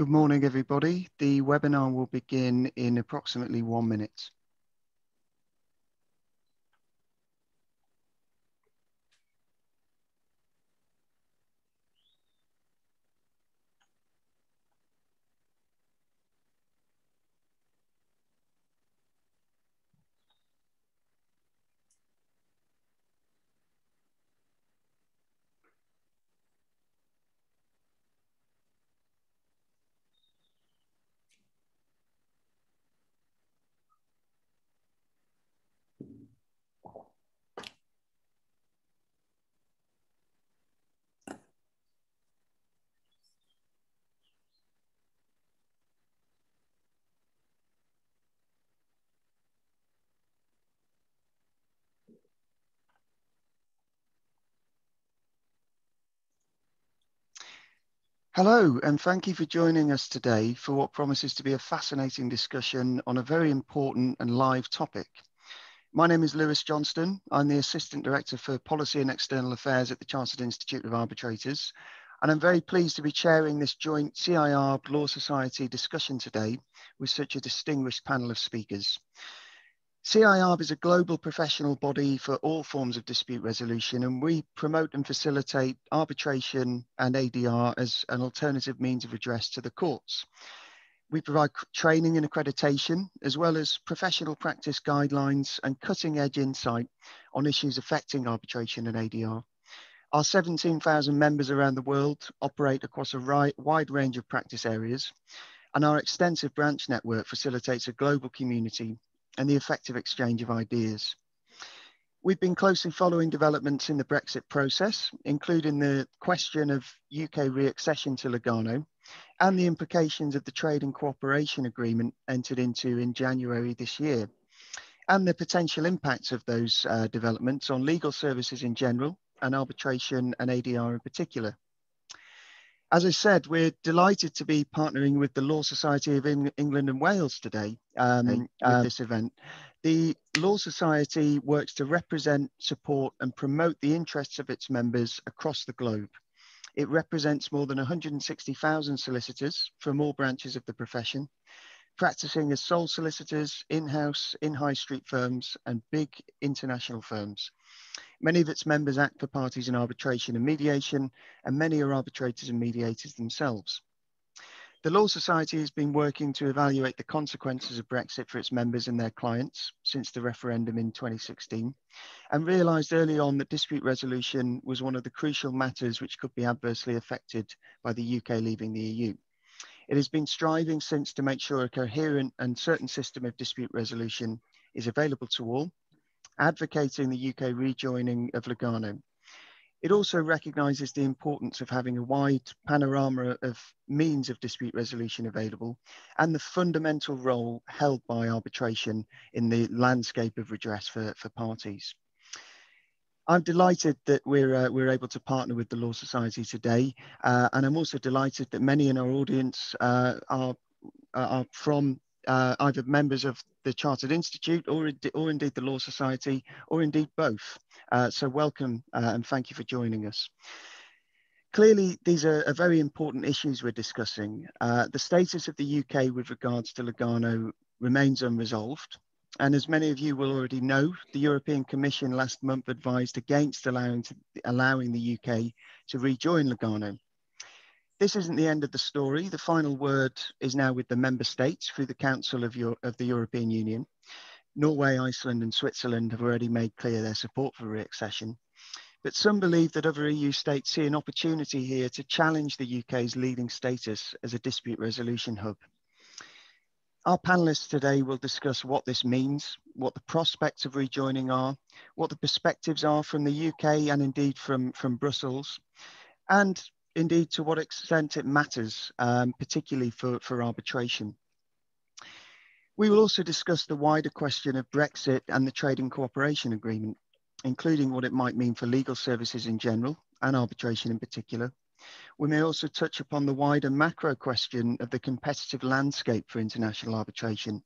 Good morning, everybody. The webinar will begin in approximately one minute. Hello, and thank you for joining us today for what promises to be a fascinating discussion on a very important and live topic. My name is Lewis Johnston. I'm the Assistant Director for Policy and External Affairs at the Chartered Institute of Arbitrators, and I'm very pleased to be chairing this joint CIArb Law Society discussion today with such a distinguished panel of speakers. CIARB is a global professional body for all forms of dispute resolution, and we promote and facilitate arbitration and ADR as an alternative means of redress to the courts. We provide training and accreditation, as well as professional practice guidelines and cutting edge insight on issues affecting arbitration and ADR. Our 17,000 members around the world operate across a wide range of practice areas, and our extensive branch network facilitates a global community and the effective exchange of ideas. We've been closely following developments in the Brexit process, including the question of UK re-accession to Lugano and the implications of the trade and cooperation agreement entered into in January this year, and the potential impacts of those uh, developments on legal services in general and arbitration and ADR in particular. As I said, we're delighted to be partnering with the Law Society of England and Wales today um, with uh, this event. The Law Society works to represent, support, and promote the interests of its members across the globe. It represents more than 160,000 solicitors from all branches of the profession, practicing as sole solicitors, in-house, in high street firms, and big international firms. Many of its members act for parties in arbitration and mediation, and many are arbitrators and mediators themselves. The Law Society has been working to evaluate the consequences of Brexit for its members and their clients since the referendum in 2016, and realised early on that dispute resolution was one of the crucial matters which could be adversely affected by the UK leaving the EU. It has been striving since to make sure a coherent and certain system of dispute resolution is available to all advocating the UK rejoining of Lugano. It also recognises the importance of having a wide panorama of means of dispute resolution available and the fundamental role held by arbitration in the landscape of redress for, for parties. I'm delighted that we're, uh, we're able to partner with the Law Society today, uh, and I'm also delighted that many in our audience uh, are, are from uh, either members of the Chartered Institute or, or indeed the Law Society, or indeed both. Uh, so welcome uh, and thank you for joining us. Clearly, these are, are very important issues we're discussing. Uh, the status of the UK with regards to Lugano remains unresolved. And as many of you will already know, the European Commission last month advised against allowing, to, allowing the UK to rejoin Lugano. This isn't the end of the story. The final word is now with the member states through the Council of, Euro of the European Union. Norway, Iceland and Switzerland have already made clear their support for re-accession. But some believe that other EU states see an opportunity here to challenge the UK's leading status as a dispute resolution hub. Our panelists today will discuss what this means, what the prospects of rejoining are, what the perspectives are from the UK and indeed from, from Brussels, and indeed to what extent it matters, um, particularly for, for arbitration. We will also discuss the wider question of Brexit and the Trade and Cooperation Agreement, including what it might mean for legal services in general and arbitration in particular. We may also touch upon the wider macro question of the competitive landscape for international arbitration,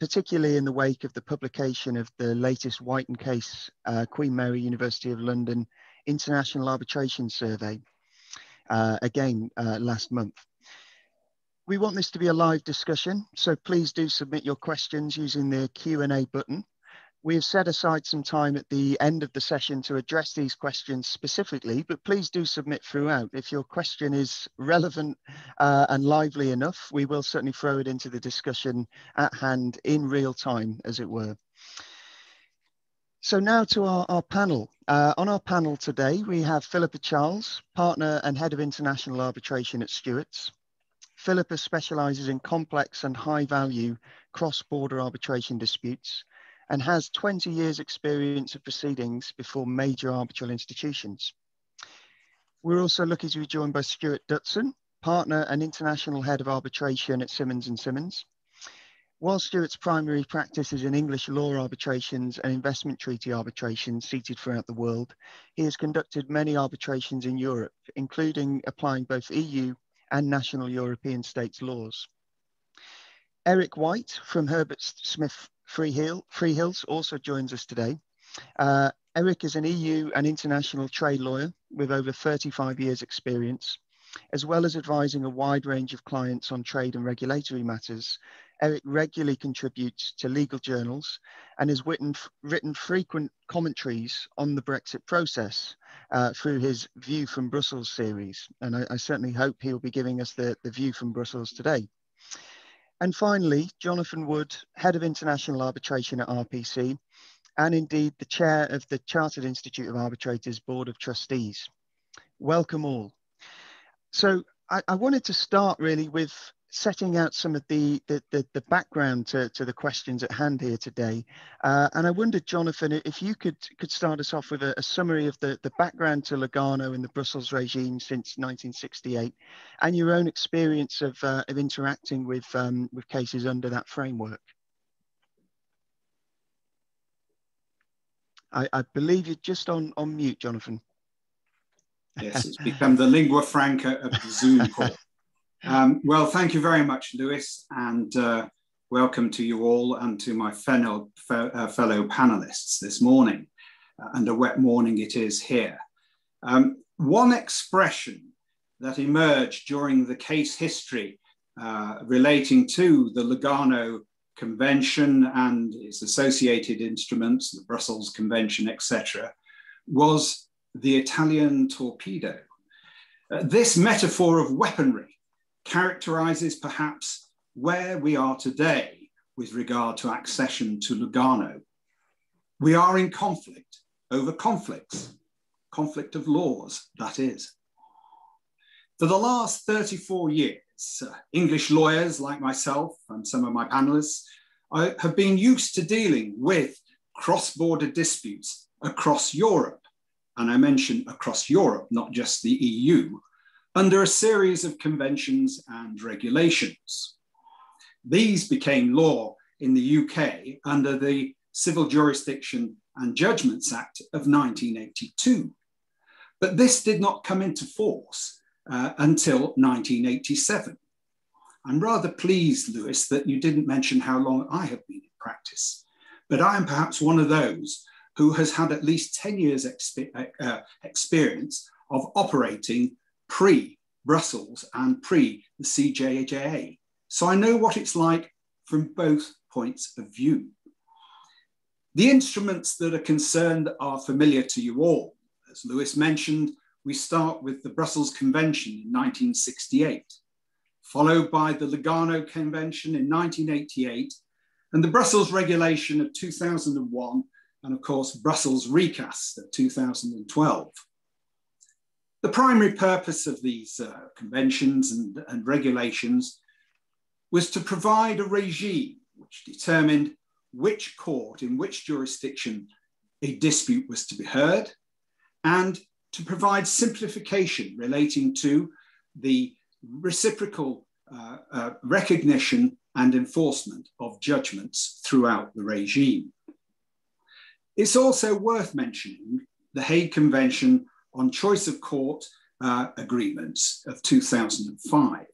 particularly in the wake of the publication of the latest White and Case uh, Queen Mary University of London International Arbitration Survey, again uh, last month. We want this to be a live discussion, so please do submit your questions using the Q&A button. We have set aside some time at the end of the session to address these questions specifically, but please do submit throughout. If your question is relevant uh, and lively enough, we will certainly throw it into the discussion at hand in real time, as it were. So now to our, our panel. Uh, on our panel today, we have Philippa Charles, Partner and Head of International Arbitration at Stewarts. Philippa specializes in complex and high value cross-border arbitration disputes and has 20 years experience of proceedings before major arbitral institutions. We're also lucky to be joined by Stuart Dutson, partner and international head of arbitration at Simmons & Simmons. While Stuart's primary practice is in English law arbitrations and investment treaty arbitrations seated throughout the world, he has conducted many arbitrations in Europe, including applying both EU and national European states laws. Eric White from Herbert Smith Freehill, Freehills also joins us today. Uh, Eric is an EU and international trade lawyer with over 35 years experience. As well as advising a wide range of clients on trade and regulatory matters, Eric regularly contributes to legal journals and has written, written frequent commentaries on the Brexit process uh, through his View from Brussels series. And I, I certainly hope he'll be giving us the, the view from Brussels today. And finally, Jonathan Wood, Head of International Arbitration at RPC, and indeed the Chair of the Chartered Institute of Arbitrators Board of Trustees. Welcome all. So I, I wanted to start really with setting out some of the the, the, the background to, to the questions at hand here today. Uh, and I wondered, Jonathan, if you could could start us off with a, a, summary of the, the background to Lugano and the Brussels regime since 1968 and your own experience of, uh, of interacting with, um, with cases under that framework. I, I believe you're just on, on mute, Jonathan. Yes, it's become the lingua franca of the Zoom call. Um, well, thank you very much, Lewis, and uh, welcome to you all and to my fellow, uh, fellow panelists this morning. Uh, and a wet morning it is here. Um, one expression that emerged during the case history uh, relating to the Lugano Convention and its associated instruments, the Brussels Convention, etc., was the Italian torpedo. Uh, this metaphor of weaponry characterizes perhaps where we are today with regard to accession to Lugano. We are in conflict over conflicts, conflict of laws, that is. For the last 34 years, uh, English lawyers like myself and some of my panelists I have been used to dealing with cross-border disputes across Europe. And I mention across Europe, not just the EU, under a series of conventions and regulations. These became law in the UK under the Civil Jurisdiction and Judgments Act of 1982. But this did not come into force uh, until 1987. I'm rather pleased, Lewis, that you didn't mention how long I have been in practice, but I am perhaps one of those who has had at least 10 years exp uh, experience of operating pre Brussels and pre the CJJA. So I know what it's like from both points of view. The instruments that are concerned are familiar to you all. As Lewis mentioned, we start with the Brussels Convention in 1968, followed by the Lugano Convention in 1988, and the Brussels Regulation of 2001, and of course, Brussels Recast of 2012. The primary purpose of these uh, conventions and, and regulations was to provide a regime which determined which court in which jurisdiction a dispute was to be heard and to provide simplification relating to the reciprocal uh, uh, recognition and enforcement of judgments throughout the regime. It's also worth mentioning the Hague Convention on choice of court uh, agreements of 2005,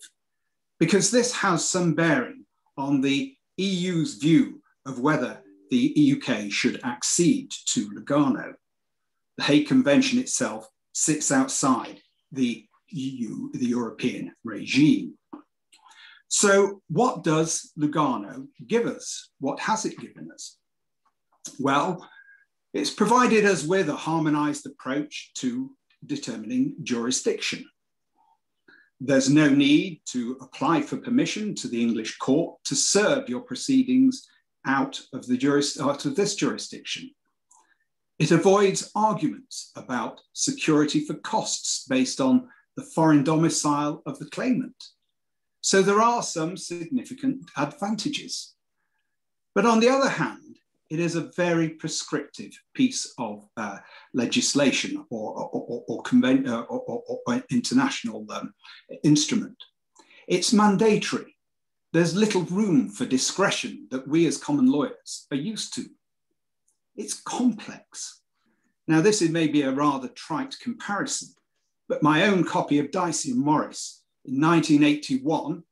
because this has some bearing on the EU's view of whether the UK should accede to Lugano. The Hague Convention itself sits outside the EU, the European regime. So, what does Lugano give us? What has it given us? Well, it's provided us with a harmonized approach to determining jurisdiction. There's no need to apply for permission to the English court to serve your proceedings out of, the juris, out of this jurisdiction. It avoids arguments about security for costs based on the foreign domicile of the claimant. So there are some significant advantages. But on the other hand, it is a very prescriptive piece of uh, legislation or, or, or, uh, or international um, instrument. It's mandatory. There's little room for discretion that we as common lawyers are used to. It's complex. Now, this is maybe a rather trite comparison, but my own copy of Dicey and Morris in 1981,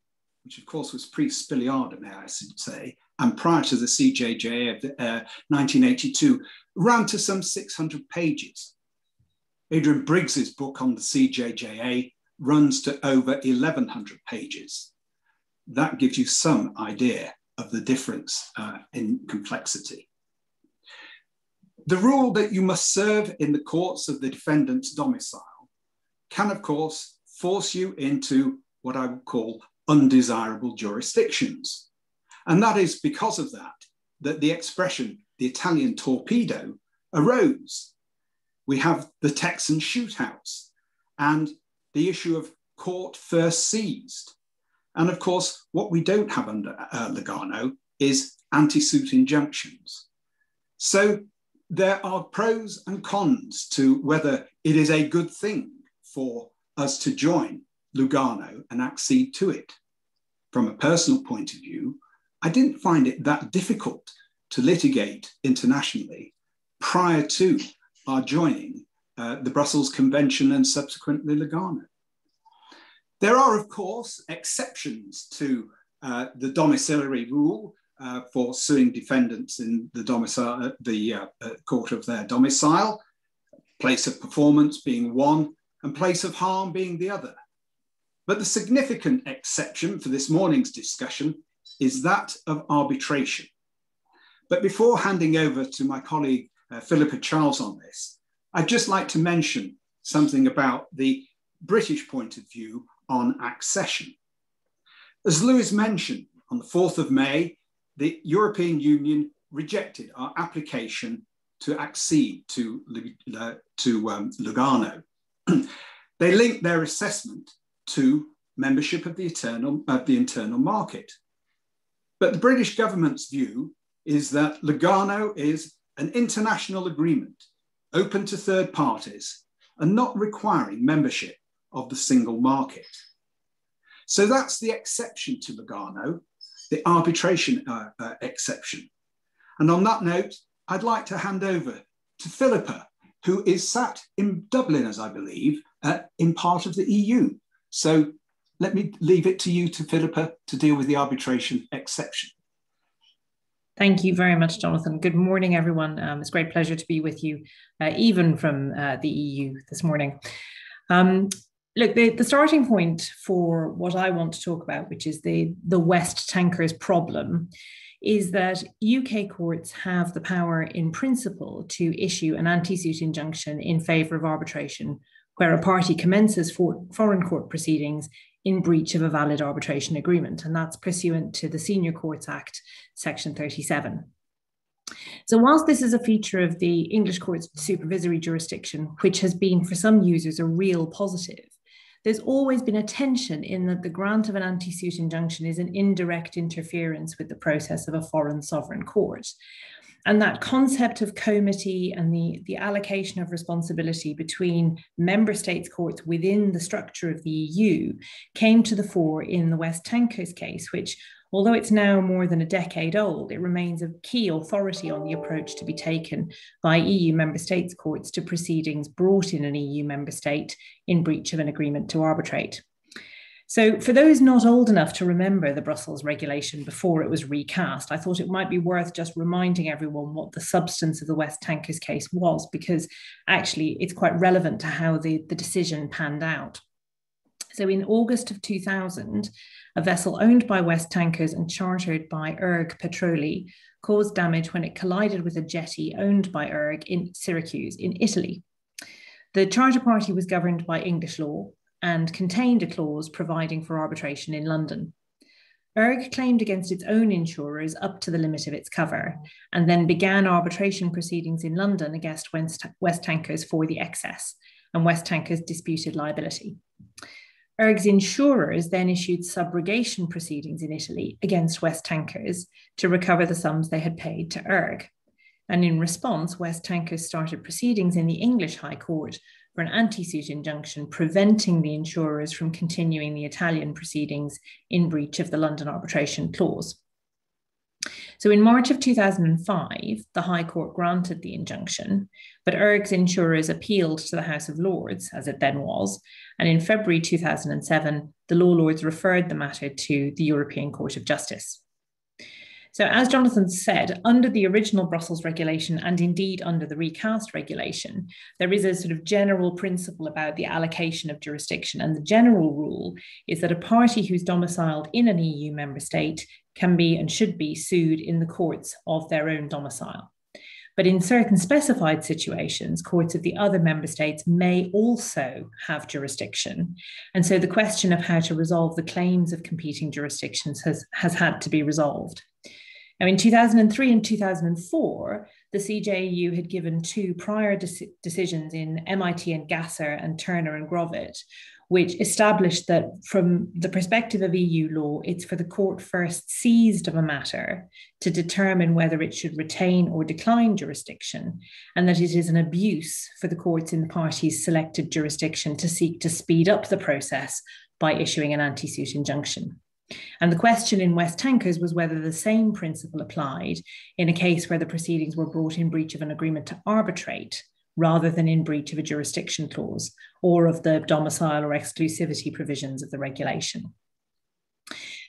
which of course was pre-Spiliada, may I say, and prior to the CJJ of uh, 1982, ran to some 600 pages. Adrian Briggs's book on the CJJA runs to over 1,100 pages. That gives you some idea of the difference uh, in complexity. The rule that you must serve in the courts of the defendant's domicile can, of course, force you into what I would call undesirable jurisdictions. And that is because of that, that the expression, the Italian torpedo, arose. We have the Texan shootouts and the issue of court first seized. And of course, what we don't have under uh, Lugano is anti suit injunctions. So there are pros and cons to whether it is a good thing for us to join Lugano and accede to it. From a personal point of view, I didn't find it that difficult to litigate internationally prior to our joining uh, the Brussels Convention and subsequently Lugano. There are, of course, exceptions to uh, the domiciliary rule uh, for suing defendants in the, domicile, uh, the uh, uh, court of their domicile, place of performance being one, and place of harm being the other. But the significant exception for this morning's discussion is that of arbitration. But before handing over to my colleague uh, Philippa Charles on this, I'd just like to mention something about the British point of view on accession. As Lewis mentioned, on the 4th of May, the European Union rejected our application to accede to, uh, to um, Lugano. they linked their assessment to membership of the, eternal, of the internal market. But the British government's view is that Lugano is an international agreement open to third parties and not requiring membership of the single market. So that's the exception to Lugano, the arbitration uh, uh, exception. And on that note, I'd like to hand over to Philippa, who is sat in Dublin, as I believe, uh, in part of the EU. So let me leave it to you, to Philippa, to deal with the arbitration exception. Thank you very much, Jonathan. Good morning, everyone. Um, it's a great pleasure to be with you, uh, even from uh, the EU this morning. Um, look, the, the starting point for what I want to talk about, which is the, the West tankers problem, is that UK courts have the power in principle to issue an anti suit injunction in favour of arbitration where a party commences for foreign court proceedings in breach of a valid arbitration agreement, and that's pursuant to the Senior Courts Act, Section 37. So, whilst this is a feature of the English court's supervisory jurisdiction, which has been for some users a real positive, there's always been a tension in that the grant of an anti suit injunction is an indirect interference with the process of a foreign sovereign court. And that concept of comity and the, the allocation of responsibility between member states' courts within the structure of the EU came to the fore in the West Tankers case, which, although it's now more than a decade old, it remains a key authority on the approach to be taken by EU member states' courts to proceedings brought in an EU member state in breach of an agreement to arbitrate. So, for those not old enough to remember the Brussels regulation before it was recast, I thought it might be worth just reminding everyone what the substance of the West Tankers case was, because actually it's quite relevant to how the, the decision panned out. So in August of 2000, a vessel owned by West Tankers and chartered by Erg Petroli caused damage when it collided with a jetty owned by Erg in Syracuse in Italy. The charter party was governed by English law and contained a clause providing for arbitration in London. Erg claimed against its own insurers up to the limit of its cover and then began arbitration proceedings in London against West, Tankers for the excess, and West Tankers disputed liability. Erg's insurers then issued subrogation proceedings in Italy against West Tankers to recover the sums they had paid to Erg. And in response, West Tankers started proceedings in the English High Court for an anti suit injunction preventing the insurers from continuing the Italian proceedings in breach of the London Arbitration Clause. So in March of 2005, the High Court granted the injunction, but Erg's insurers appealed to the House of Lords, as it then was, and in February 2007, the Law Lords referred the matter to the European Court of Justice. So, as Jonathan said, under the original Brussels regulation and indeed under the recast regulation, there is a sort of general principle about the allocation of jurisdiction. And the general rule is that a party who's domiciled in an EU member state can be and should be sued in the courts of their own domicile. But in certain specified situations, courts of the other member states may also have jurisdiction. And so the question of how to resolve the claims of competing jurisdictions has, has had to be resolved. Now, in 2003 and 2004, the CJEU had given two prior de- decisions in MIT and Gasser and Turner and Grovit, which established that from the perspective of EU law, it's for the court first seized of a matter to determine whether it should retain or decline jurisdiction, and that it is an abuse for the courts in the parties' selected jurisdiction to seek to speed up the process by issuing an anti suit injunction. And the question in West Tankers was whether the same principle applied in a case where the proceedings were brought in breach of an agreement to arbitrate rather than in breach of a jurisdiction clause or of the domicile or exclusivity provisions of the regulation.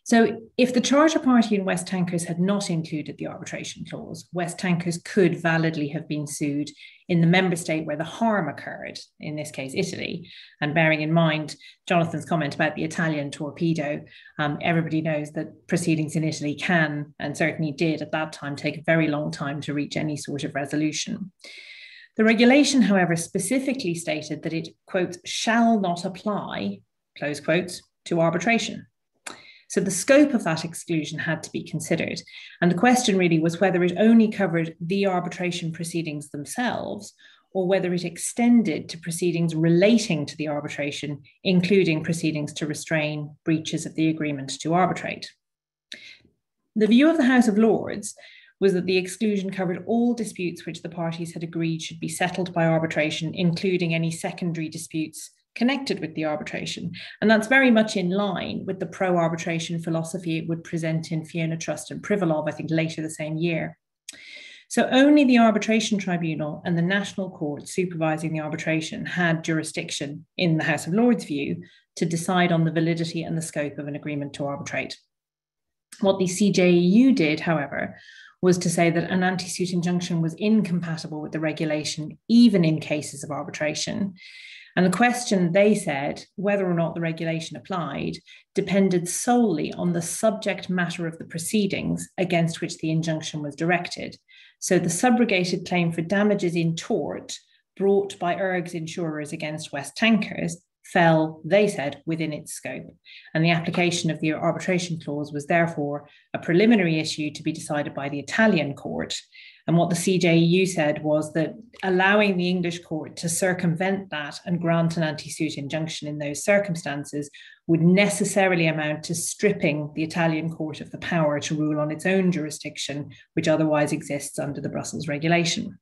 So, if the charter party in West Tankers had not included the arbitration clause, West Tankers could validly have been sued in the member state where the harm occurred, in this case, Italy. And bearing in mind Jonathan's comment about the Italian torpedo, um, everybody knows that proceedings in Italy can, and certainly did at that time, take a very long time to reach any sort of resolution. The regulation, however, specifically stated that it, quote, shall not apply, close quotes, to arbitration. So the scope of that exclusion had to be considered. And the question really was whether it only covered the arbitration proceedings themselves or whether it extended to proceedings relating to the arbitration, including proceedings to restrain breaches of the agreement to arbitrate. The view of the House of Lords was that the exclusion covered all disputes which the parties had agreed should be settled by arbitration, including any secondary disputes connected with the arbitration. And that's very much in line with the pro arbitration philosophy it would present in Fiona Trust and Privalov, I think, later the same year. So only the arbitration tribunal and the national court supervising the arbitration had jurisdiction, in the House of Lords' view, to decide on the validity and the scope of an agreement to arbitrate. What the CJEU did, however, was to say that an anti suit injunction was incompatible with the regulation, even in cases of arbitration. And the question, they said, whether or not the regulation applied, depended solely on the subject matter of the proceedings against which the injunction was directed. So the subrogated claim for damages in tort brought by ERG's insurers against West Tankers fell, they said, within its scope. And the application of the arbitration clause was therefore a preliminary issue to be decided by the Italian court and what the CJEU said was that allowing the English court to circumvent that and grant an anti suit injunction in those circumstances would necessarily amount to stripping the Italian court of the power to rule on its own jurisdiction, which otherwise exists under the Brussels regulation.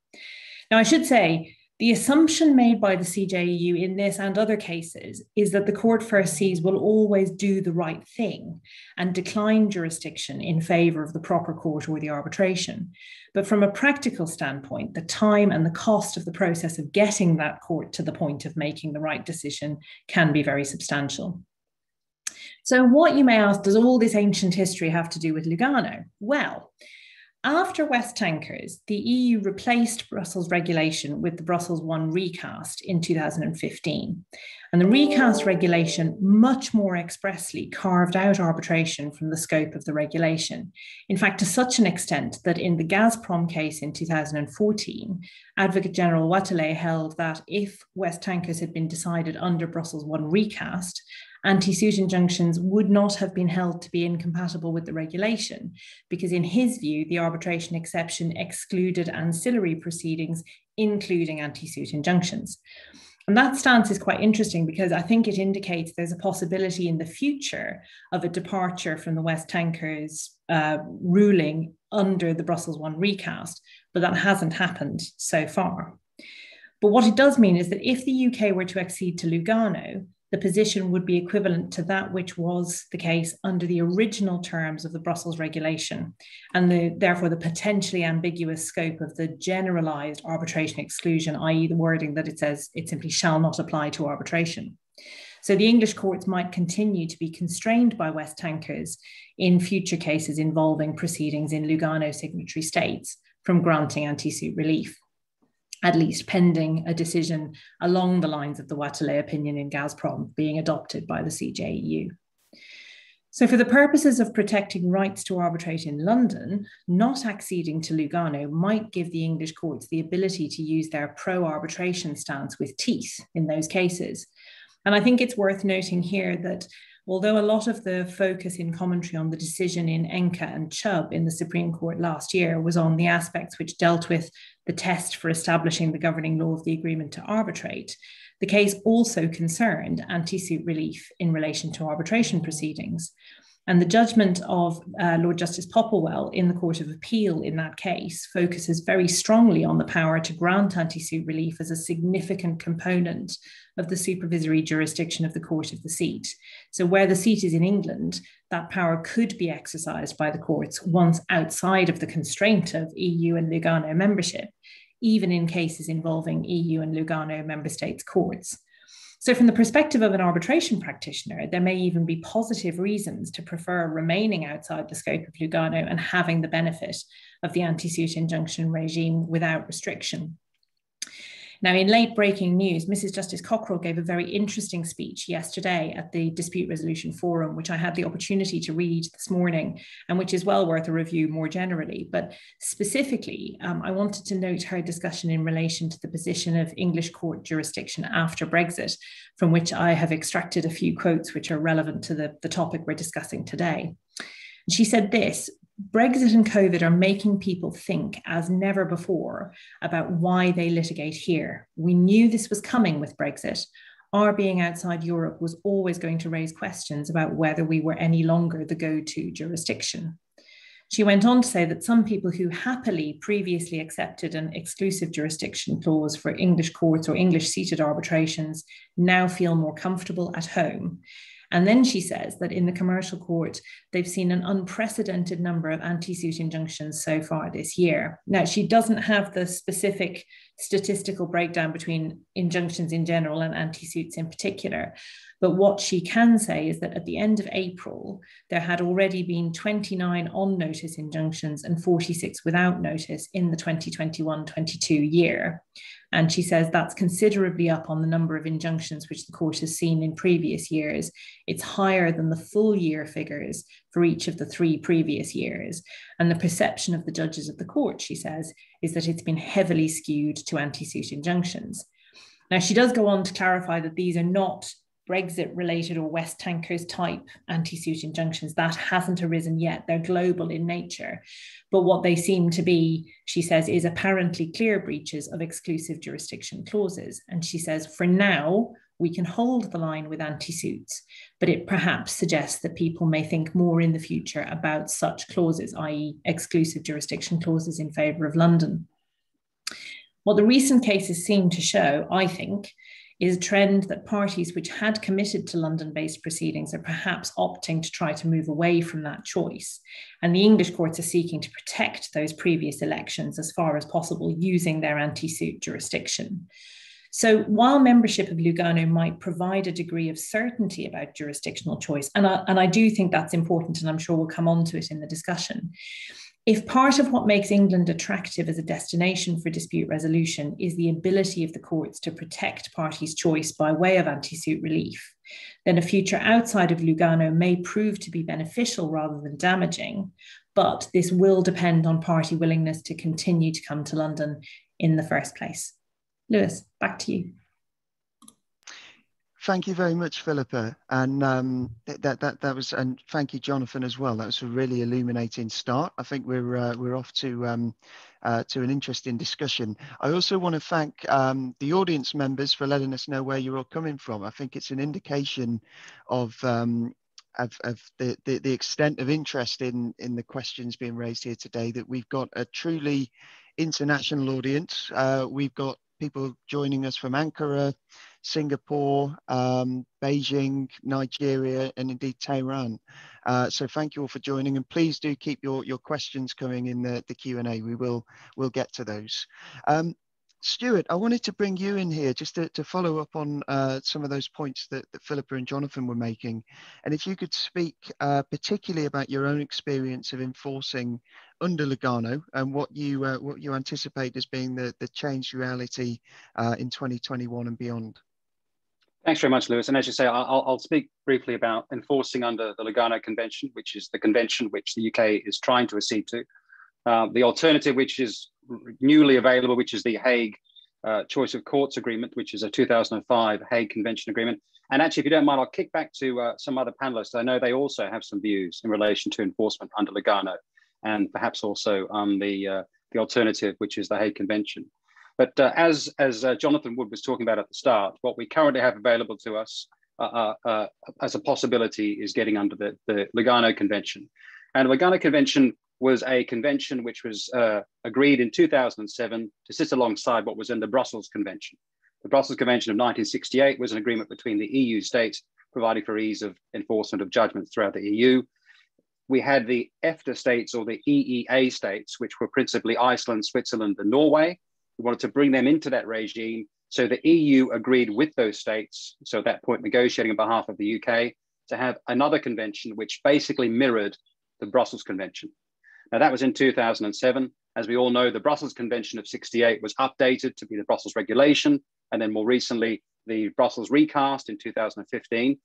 Now, I should say, the assumption made by the CJEU in this and other cases is that the court first sees will always do the right thing and decline jurisdiction in favour of the proper court or the arbitration. But from a practical standpoint, the time and the cost of the process of getting that court to the point of making the right decision can be very substantial. So, what you may ask, does all this ancient history have to do with Lugano? Well, after West Tankers, the EU replaced Brussels regulation with the Brussels 1 recast in 2015. And the recast regulation much more expressly carved out arbitration from the scope of the regulation. In fact, to such an extent that in the Gazprom case in 2014, Advocate General Wathelet held that if West Tankers had been decided under Brussels 1 recast, anti suit injunctions would not have been held to be incompatible with the regulation, because in his view, the arbitration exception excluded ancillary proceedings, including anti suit injunctions. And that stance is quite interesting because I think it indicates there's a possibility in the future of a departure from the West Tankers uh, ruling under the Brussels 1 recast, but that hasn't happened so far. But what it does mean is that if the UK were to accede to Lugano, the position would be equivalent to that which was the case under the original terms of the Brussels regulation, and the, therefore the potentially ambiguous scope of the generalized arbitration exclusion, i.e., the wording that it says it simply shall not apply to arbitration. So the English courts might continue to be constrained by West Tankers in future cases involving proceedings in Lugano signatory states from granting anti suit relief at least pending a decision along the lines of the Wathelet opinion in Gazprom being adopted by the CJEU. So, for the purposes of protecting rights to arbitrate in London, not acceding to Lugano might give the English courts the ability to use their pro arbitration stance with teeth in those cases. And I think it's worth noting here that although a lot of the focus in commentary on the decision in Enka and Chubb in the Supreme Court last year was on the aspects which dealt with the test for establishing the governing law of the agreement to arbitrate, the case also concerned anti suit relief in relation to arbitration proceedings. And the judgment of uh, Lord Justice Popplewell in the Court of Appeal in that case focuses very strongly on the power to grant anti suit relief as a significant component of the supervisory jurisdiction of the Court of the Seat. So, where the seat is in England, that power could be exercised by the courts once outside of the constraint of EU and Lugano membership, even in cases involving EU and Lugano member states' courts. So, from the perspective of an arbitration practitioner, there may even be positive reasons to prefer remaining outside the scope of Lugano and having the benefit of the anti suit injunction regime without restriction. Now, in late breaking news, Mrs. Justice Cockerill gave a very interesting speech yesterday at the Dispute Resolution Forum, which I had the opportunity to read this morning, and which is well worth a review more generally. But specifically, um, I wanted to note her discussion in relation to the position of English court jurisdiction after Brexit, from which I have extracted a few quotes which are relevant to the, the topic we're discussing today. She said this Brexit and COVID are making people think as never before about why they litigate here. We knew this was coming with Brexit. Our being outside Europe was always going to raise questions about whether we were any longer the go to jurisdiction. She went on to say that some people who happily previously accepted an exclusive jurisdiction clause for English courts or English seated arbitrations now feel more comfortable at home. And then she says that in the commercial court, they've seen an unprecedented number of anti suit injunctions so far this year. Now, she doesn't have the specific statistical breakdown between injunctions in general and anti suits in particular. But what she can say is that at the end of April, there had already been 29 on notice injunctions and 46 without notice in the 2021 22 year. And she says that's considerably up on the number of injunctions which the court has seen in previous years. It's higher than the full year figures for each of the three previous years. And the perception of the judges of the court, she says, is that it's been heavily skewed to anti suit injunctions. Now, she does go on to clarify that these are not Brexit related or West Tankers type anti suit injunctions. That hasn't arisen yet. They're global in nature. But what they seem to be, she says, is apparently clear breaches of exclusive jurisdiction clauses. And she says, for now, we can hold the line with anti suits, but it perhaps suggests that people may think more in the future about such clauses, i.e., exclusive jurisdiction clauses in favour of London. What the recent cases seem to show, I think, is a trend that parties which had committed to London based proceedings are perhaps opting to try to move away from that choice. And the English courts are seeking to protect those previous elections as far as possible using their anti suit jurisdiction. So, while membership of Lugano might provide a degree of certainty about jurisdictional choice, and I, and I do think that's important, and I'm sure we'll come on to it in the discussion, If part of what makes England attractive as a destination for dispute resolution is the ability of the courts to protect parties' choice by way of anti suit relief, then a future outside of Lugano may prove to be beneficial rather than damaging, but this will depend on party willingness to continue to come to London in the first place. Lewis, back to you. Thank you very much, Philippa, and um, that that that was, and thank you, Jonathan, as well. That was a really illuminating start. I think we're uh, we're off to um, uh, to an interesting discussion. I also want to thank um, the audience members for letting us know where you're all coming from. I think it's an indication of um, of, of the, the, the extent of interest in in the questions being raised here today. That we've got a truly international audience. Uh, we've got people joining us from Ankara, Singapore, um, Beijing, Nigeria, and indeed Tehran. Uh, so thank you all for joining, and please do keep your, your questions coming in the, the Q&A. We will we'll get to those. Um, Stuart, I wanted to bring you in here just to, to follow up on uh, some of those points that, that Philippa and Jonathan were making. And if you could speak uh, particularly about your own experience of enforcing under Lugano and what you uh, what you anticipate as being the, the changed reality uh, in 2021 and beyond. Thanks very much, Lewis. And as you say, I'll, I'll, speak briefly about enforcing under the Lugano Convention, which is the convention which the UK is trying to accede to. Uh, the alternative, which is newly available, which is the Hague uh, Choice of Courts Agreement, which is a 2005 Hague Convention Agreement. And actually, if you don't mind, I'll kick back to uh, some other panelists. I know they also have some views in relation to enforcement under Lugano, and perhaps also on the uh, the alternative, which is the Hague Convention. But uh, as, as uh, Jonathan Wood was talking about at the start, what we currently have available to us uh, uh, uh as a possibility is getting under the, the Lugano Convention. And the Lugano Convention was a convention which was uh, agreed in 2007 to sit alongside what was in the Brussels Convention. The Brussels Convention of 1968 was an agreement between the EU states providing for ease of enforcement of judgments throughout the EU. We had the EFTA states or the EEA states, which were principally Iceland, Switzerland, and Norway, we wanted to bring them into that regime. So the EU agreed with those states, so at that point negotiating on behalf of the UK, to have another convention which basically mirrored the Brussels Convention. Now that was in 2007. As we all know, the Brussels Convention of 68 was updated to be the Brussels Regulation, and then more recently, the Brussels Recast in 2015.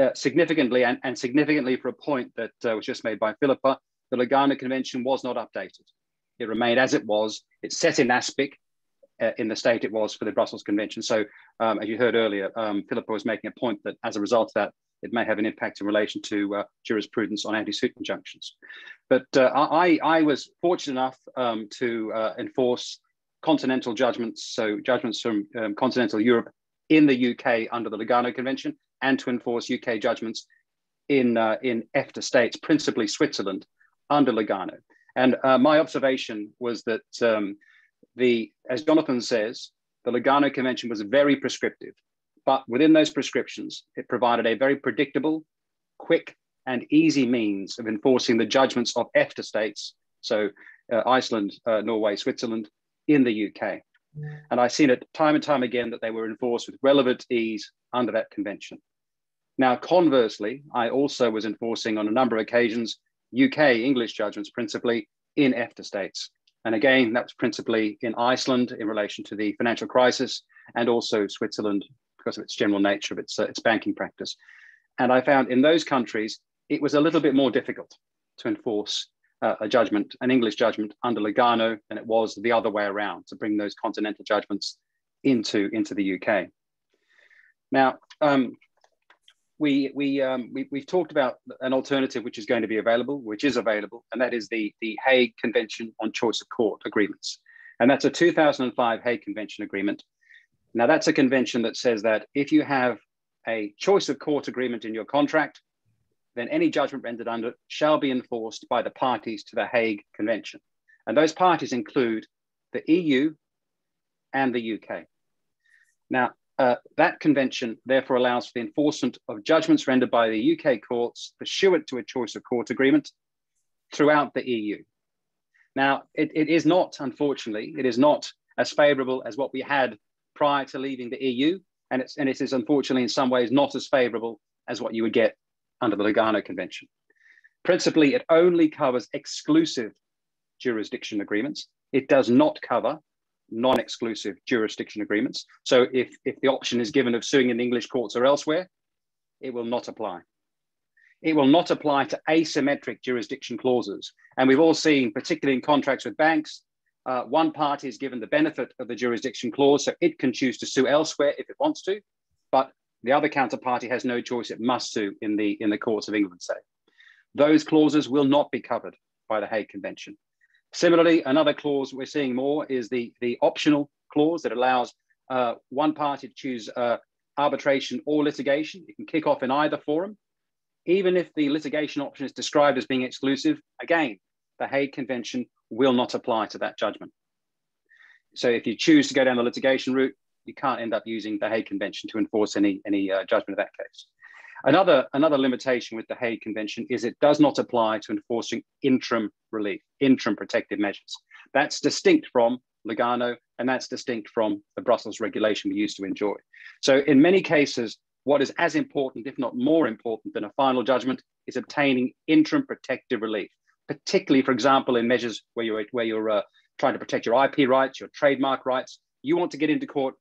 Uh, significantly, and, and, significantly for a point that uh, was just made by Philippa, the Lugano Convention was not updated. It remained as it was. It's set in aspic uh, in the state it was for the Brussels Convention. So, um, as you heard earlier, um, Philippa was making a point that as a result of that, it may have an impact in relation to uh, jurisprudence on anti-suit injunctions. But uh, I, I was fortunate enough um, to uh, enforce continental judgments, so judgments from um, continental Europe in the UK under the Lugano Convention, and to enforce UK judgments in, uh, in EFTA states, principally Switzerland, under Lugano. And uh, my observation was that um, the, as Jonathan says, the Lugano Convention was very prescriptive, but within those prescriptions, it provided a very predictable, quick, and easy means of enforcing the judgments of EFTA states, so uh, Iceland, uh, Norway, Switzerland, in the UK. And I've seen it time and time again that they were enforced with relevant ease under that convention. Now, conversely, I also was enforcing on a number of occasions UK English judgments principally in EFTA states. And again, that was principally in Iceland in relation to the financial crisis and also Switzerland because of its general nature of its, uh, its banking practice. And I found in those countries, it was a little bit more difficult to enforce uh, a judgment, an English judgment under Lugano than it was the other way around to bring those continental judgments into, into the UK. Now, um, we, we, um, we, we've talked about an alternative which is going to be available, which is available, and that is the, the Hague Convention on Choice of Court Agreements. And that's a 2005 Hague Convention agreement. Now, that's a convention that says that if you have a choice of court agreement in your contract, then any judgment rendered under it shall be enforced by the parties to the Hague Convention. And those parties include the EU and the UK. Now, uh, that convention therefore allows for the enforcement of judgments rendered by the UK courts pursuant to a choice of court agreement throughout the EU. Now, it, it is not, unfortunately, it is not as favorable as what we had prior to leaving the EU, and, it's, and it is unfortunately in some ways not as favorable as what you would get under the Lugano Convention. Principally, it only covers exclusive jurisdiction agreements. It does not cover non-exclusive jurisdiction agreements. So if, if the option is given of suing in English courts or elsewhere, it will not apply. It will not apply to asymmetric jurisdiction clauses. And we've all seen, particularly in contracts with banks, uh, one party is given the benefit of the jurisdiction clause, so it can choose to sue elsewhere if it wants to, but the other counterparty has no choice, it must sue in the, in the courts of England, say. Those clauses will not be covered by the Hague Convention. Similarly, another clause we're seeing more is the, the optional clause that allows uh, one party to choose uh, arbitration or litigation. It can kick off in either forum. Even if the litigation option is described as being exclusive, again, the Hague Convention will not apply to that judgment. So if you choose to go down the litigation route, you can't end up using the Hague Convention to enforce any, any uh, judgment of that case. Another, another limitation with the Hague Convention is it does not apply to enforcing interim relief, interim protective measures. That's distinct from Lugano, and that's distinct from the Brussels regulation we used to enjoy. So in many cases, what is as important, if not more important than a final judgment, is obtaining interim protective relief, particularly, for example, in measures where you're, where you're uh, trying to protect your IP rights, your trademark rights. You want to get into court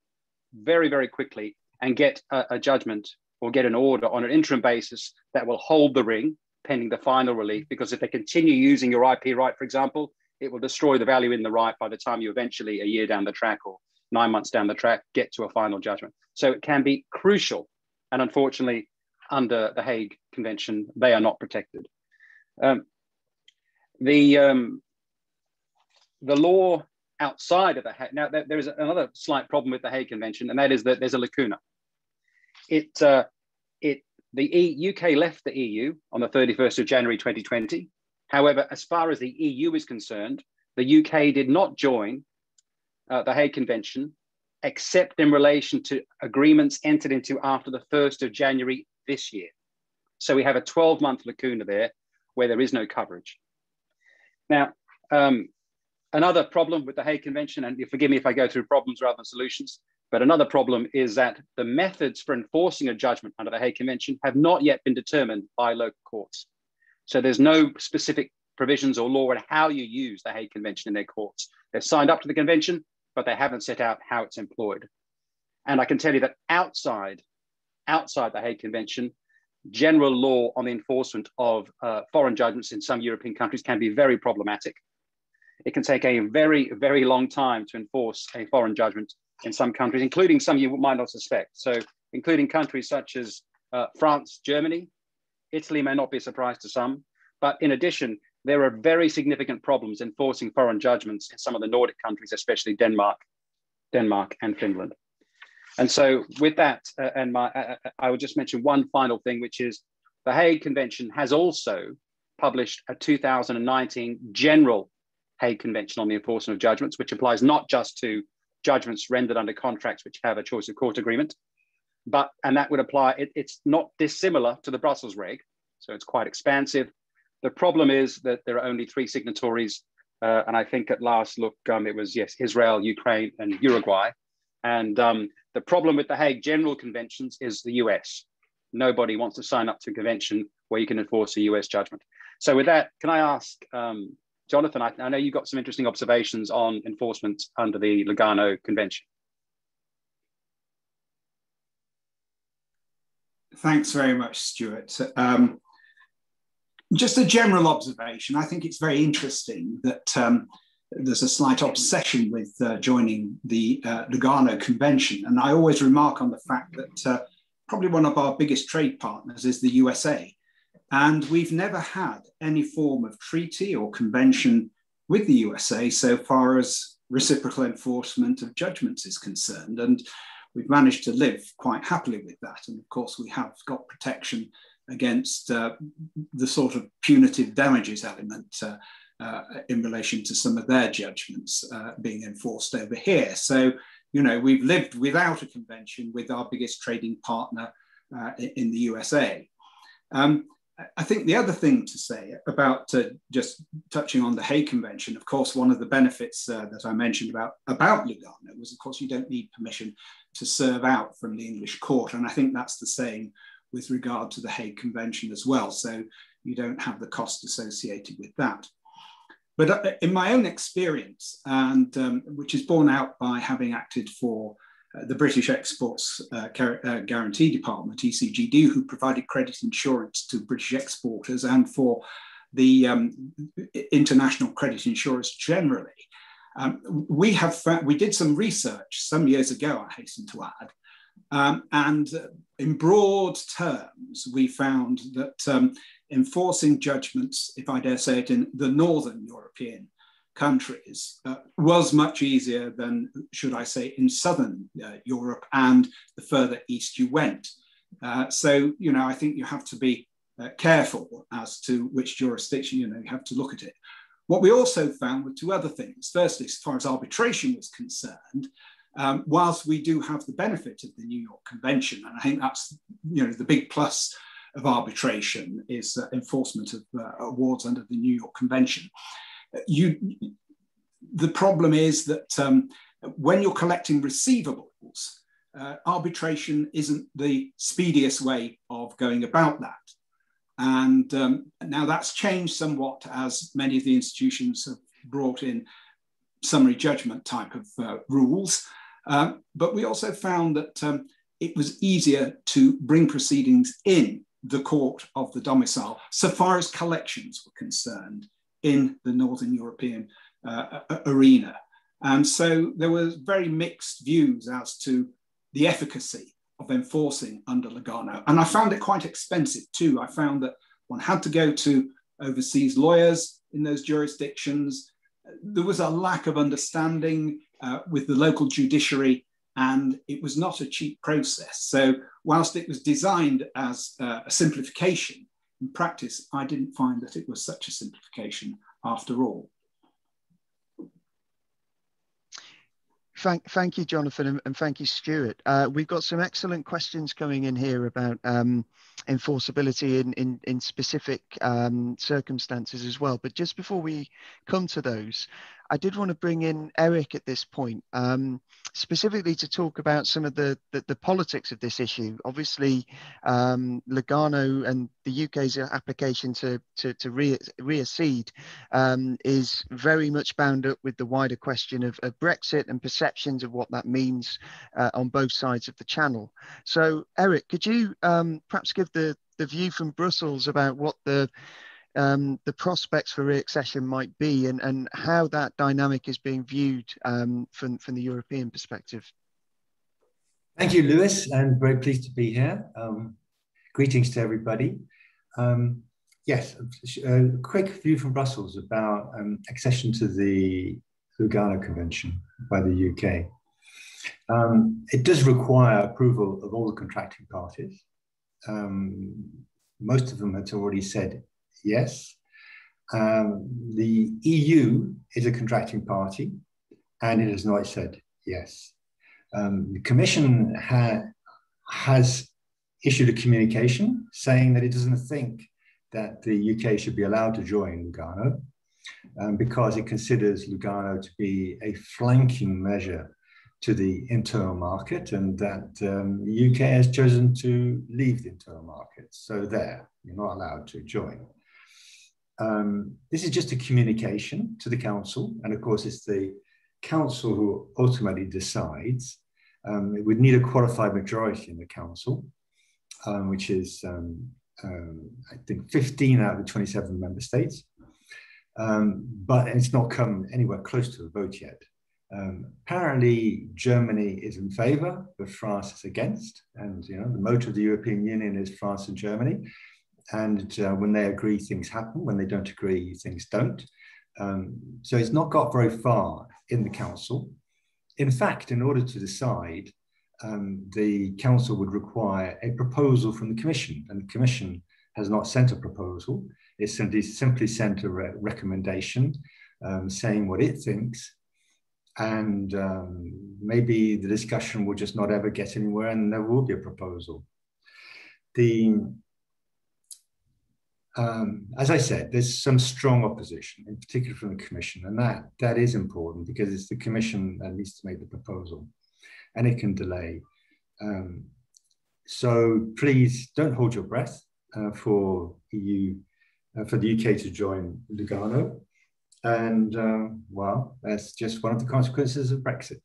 very, very quickly and get a, a judgment or get an order on an interim basis that will hold the ring pending the final relief. Because if they continue using your IP right, for example, it will destroy the value in the right by the time you eventually, a year down the track or nine months down the track, get to a final judgment. So it can be crucial. And unfortunately, under the Hague Convention, they are not protected. Um, the, um, the law outside of the Hague, now there is another slight problem with the Hague Convention, and that is that there's a lacuna it, uh, it, the e UK left the EU on the 31st of January 2020. However, as far as the EU is concerned, the UK did not join uh, the Hague Convention except in relation to agreements entered into after the 1st of January this year. So we have a 12 month lacuna there where there is no coverage. Now, um, another problem with the Hague Convention, and you forgive me if I go through problems rather than solutions, but another problem is that the methods for enforcing a judgment under the Hague Convention have not yet been determined by local courts. So there's no specific provisions or law on how you use the Hague Convention in their courts. They've signed up to the convention, but they haven't set out how it's employed. And I can tell you that outside, outside the Hague Convention, general law on the enforcement of uh, foreign judgments in some European countries can be very problematic. It can take a very, very long time to enforce a foreign judgment in some countries, including some you might not suspect. So, including countries such as uh, France, Germany, Italy may not be a surprise to some. But in addition, there are very significant problems enforcing foreign judgments in some of the Nordic countries, especially Denmark, Denmark and Finland. And so, with that, uh, and my, uh, uh I would just mention one final thing, which is the Hague Convention has also published a 2019 general Hague Convention on the Enforcement of Judgments, which applies not just to judgments rendered under contracts which have a choice of court agreement. But, and that would apply, it, it's not dissimilar to the Brussels reg, so it's quite expansive. The problem is that there are only three signatories, uh, and I think at last look, um, it was, yes, Israel, Ukraine, and Uruguay. And um, the problem with the Hague General Conventions is the US. Nobody wants to sign up to a convention where you can enforce a US judgment. So with that, can I ask um, Jonathan, I, I know you've got some interesting observations on enforcement under the Lugano Convention. Thanks very much, Stuart. Um, just a general observation. I think it's very interesting that um, there's a slight obsession with uh, joining the uh, Lugano Convention. And I always remark on the fact that uh, probably one of our biggest trade partners is the USA. And we've never had any form of treaty or convention with the USA so far as reciprocal enforcement of judgments is concerned. And we've managed to live quite happily with that. And of course, we have got protection against uh, the sort of punitive damages element uh, uh, in relation to some of their judgments uh, being enforced over here. So, you know, we've lived without a convention with our biggest trading partner uh, in the USA. Um, I think the other thing to say about uh, just touching on the Hague Convention, of course, one of the benefits uh, that I mentioned about, about Lugano was, of course, you don't need permission to serve out from the English court. And I think that's the same with regard to the Hague Convention as well. So you don't have the cost associated with that. but uh, in my own experience, and um, which is borne out by having acted for uh, the British Exports uh, uh Guarantee Department, ECGD, who provided credit insurance to British exporters and for the um, international credit insurers generally. Um, we have found, we did some research some years ago, I hasten to add, um, and in broad terms, we found that um, enforcing judgments, if I dare say it, in the Northern European countries uh, was much easier than, should I say, in Southern uh, Europe and the further east you went. Uh, so, you know, I think you have to be uh, careful as to which jurisdiction, you know, you have to look at it. What we also found were two other things. Firstly, as far as arbitration was concerned, um, whilst we do have the benefit of the New York Convention, and I think that's you know the big plus of arbitration is uh, enforcement of uh, awards under the New York Convention. You, the problem is that um, when you're collecting receivables, uh, arbitration isn't the speediest way of going about that. And um, now that's changed somewhat as many of the institutions have brought in summary judgment type of uh, rules. Um, but we also found that um, it was easier to bring proceedings in the court of the domicile, so far as collections were concerned in the Northern European uh, arena. And so there were very mixed views as to the efficacy of enforcing under Lugano. And I found it quite expensive too. I found that one had to go to overseas lawyers in those jurisdictions. There was a lack of understanding uh, with the local judiciary and it was not a cheap process. So, whilst it was designed as uh, a simplification, in practice, I didn't find that it was such a simplification after all. Thank, thank you, Jonathan, and, thank you, Stuart. Uh, we've got some excellent questions coming in here about um, enforceability in, in, in specific um, circumstances as well. But just before we come to those, I did want to bring in Eric at this point, um, specifically to talk about some of the, the, the politics of this issue. Obviously, um, Lugano and the UK's application to, to, to re, reaccede um, is very much bound up with the wider question of, of Brexit and perceptions of what that means uh, on both sides of the channel. So, Eric, could you um, perhaps give the, the view from Brussels about what the um, the prospects for reaccession might be and, and how that dynamic is being viewed um, from, from the European perspective. Thank you, Lewis, and very pleased to be here. Um, greetings to everybody. Um, yes, a quick view from Brussels about um, accession to the Lugano Convention by the UK. Um, it does require approval of all the contracting parties. most of them have already said yes. Um, the EU is a contracting party, and it has not said yes. Um, the Commission ha has issued a communication saying that it doesn't think that the UK should be allowed to join Lugano um, because it considers Lugano to be a flanking measure to the internal market and that um, the UK has chosen to leave the internal market. So there, you're not allowed to join. Um, this is just a communication to the council, and of course, it's the council who ultimately decides. Um, it would need a qualified majority in the council, um, which is, um, um, I think, 15 out of the 27 member states. Um, but it's not come anywhere close to a vote yet. apparently, Germany is in favor, but France is against. And you know, the motor of the European Union is France and Germany and uh, when they agree, things happen. When they don't agree, things don't. Um, so it's not got very far in the council. In fact, in order to decide, um, the council would require a proposal from the commission, and the commission has not sent a proposal. It's simply, simply sent a re recommendation um, saying what it thinks, and um, maybe the discussion will just not ever get anywhere, and there will be a proposal. The um, as I said, there's some strong opposition, in particular from the Commission, and that, that is important because it's the Commission that needs to make the proposal, and it can delay. Um, so please don't hold your breath uh, for EU, uh, for the UK to join Lugano. And um, well, that's just one of the consequences of Brexit.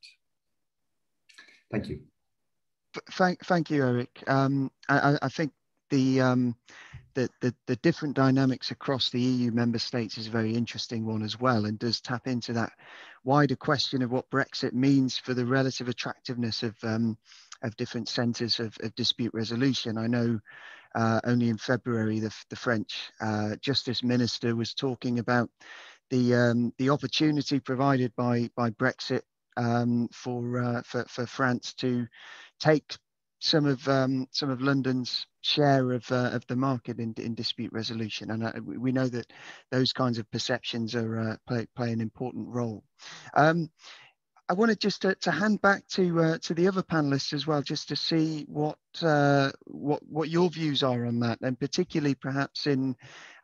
Thank you. Thank, thank you, Eric. Um, I, I, think the, um, the, the, the different dynamics across the EU member states is a very interesting one as well, and does tap into that wider question of what Brexit means for the relative attractiveness of um, of different centres of, of, dispute resolution. I know uh, only in February the, the French uh, Justice Minister was talking about the um, the opportunity provided by by Brexit um, for, uh, for for France to take some of um, some of London's share of uh, of the market in, in dispute resolution, and uh, we know that those kinds of perceptions are uh, play play an important role. Um, I wanted just to, to hand back to uh, to the other panelists as well, just to see what uh, what what your views are on that, and particularly perhaps in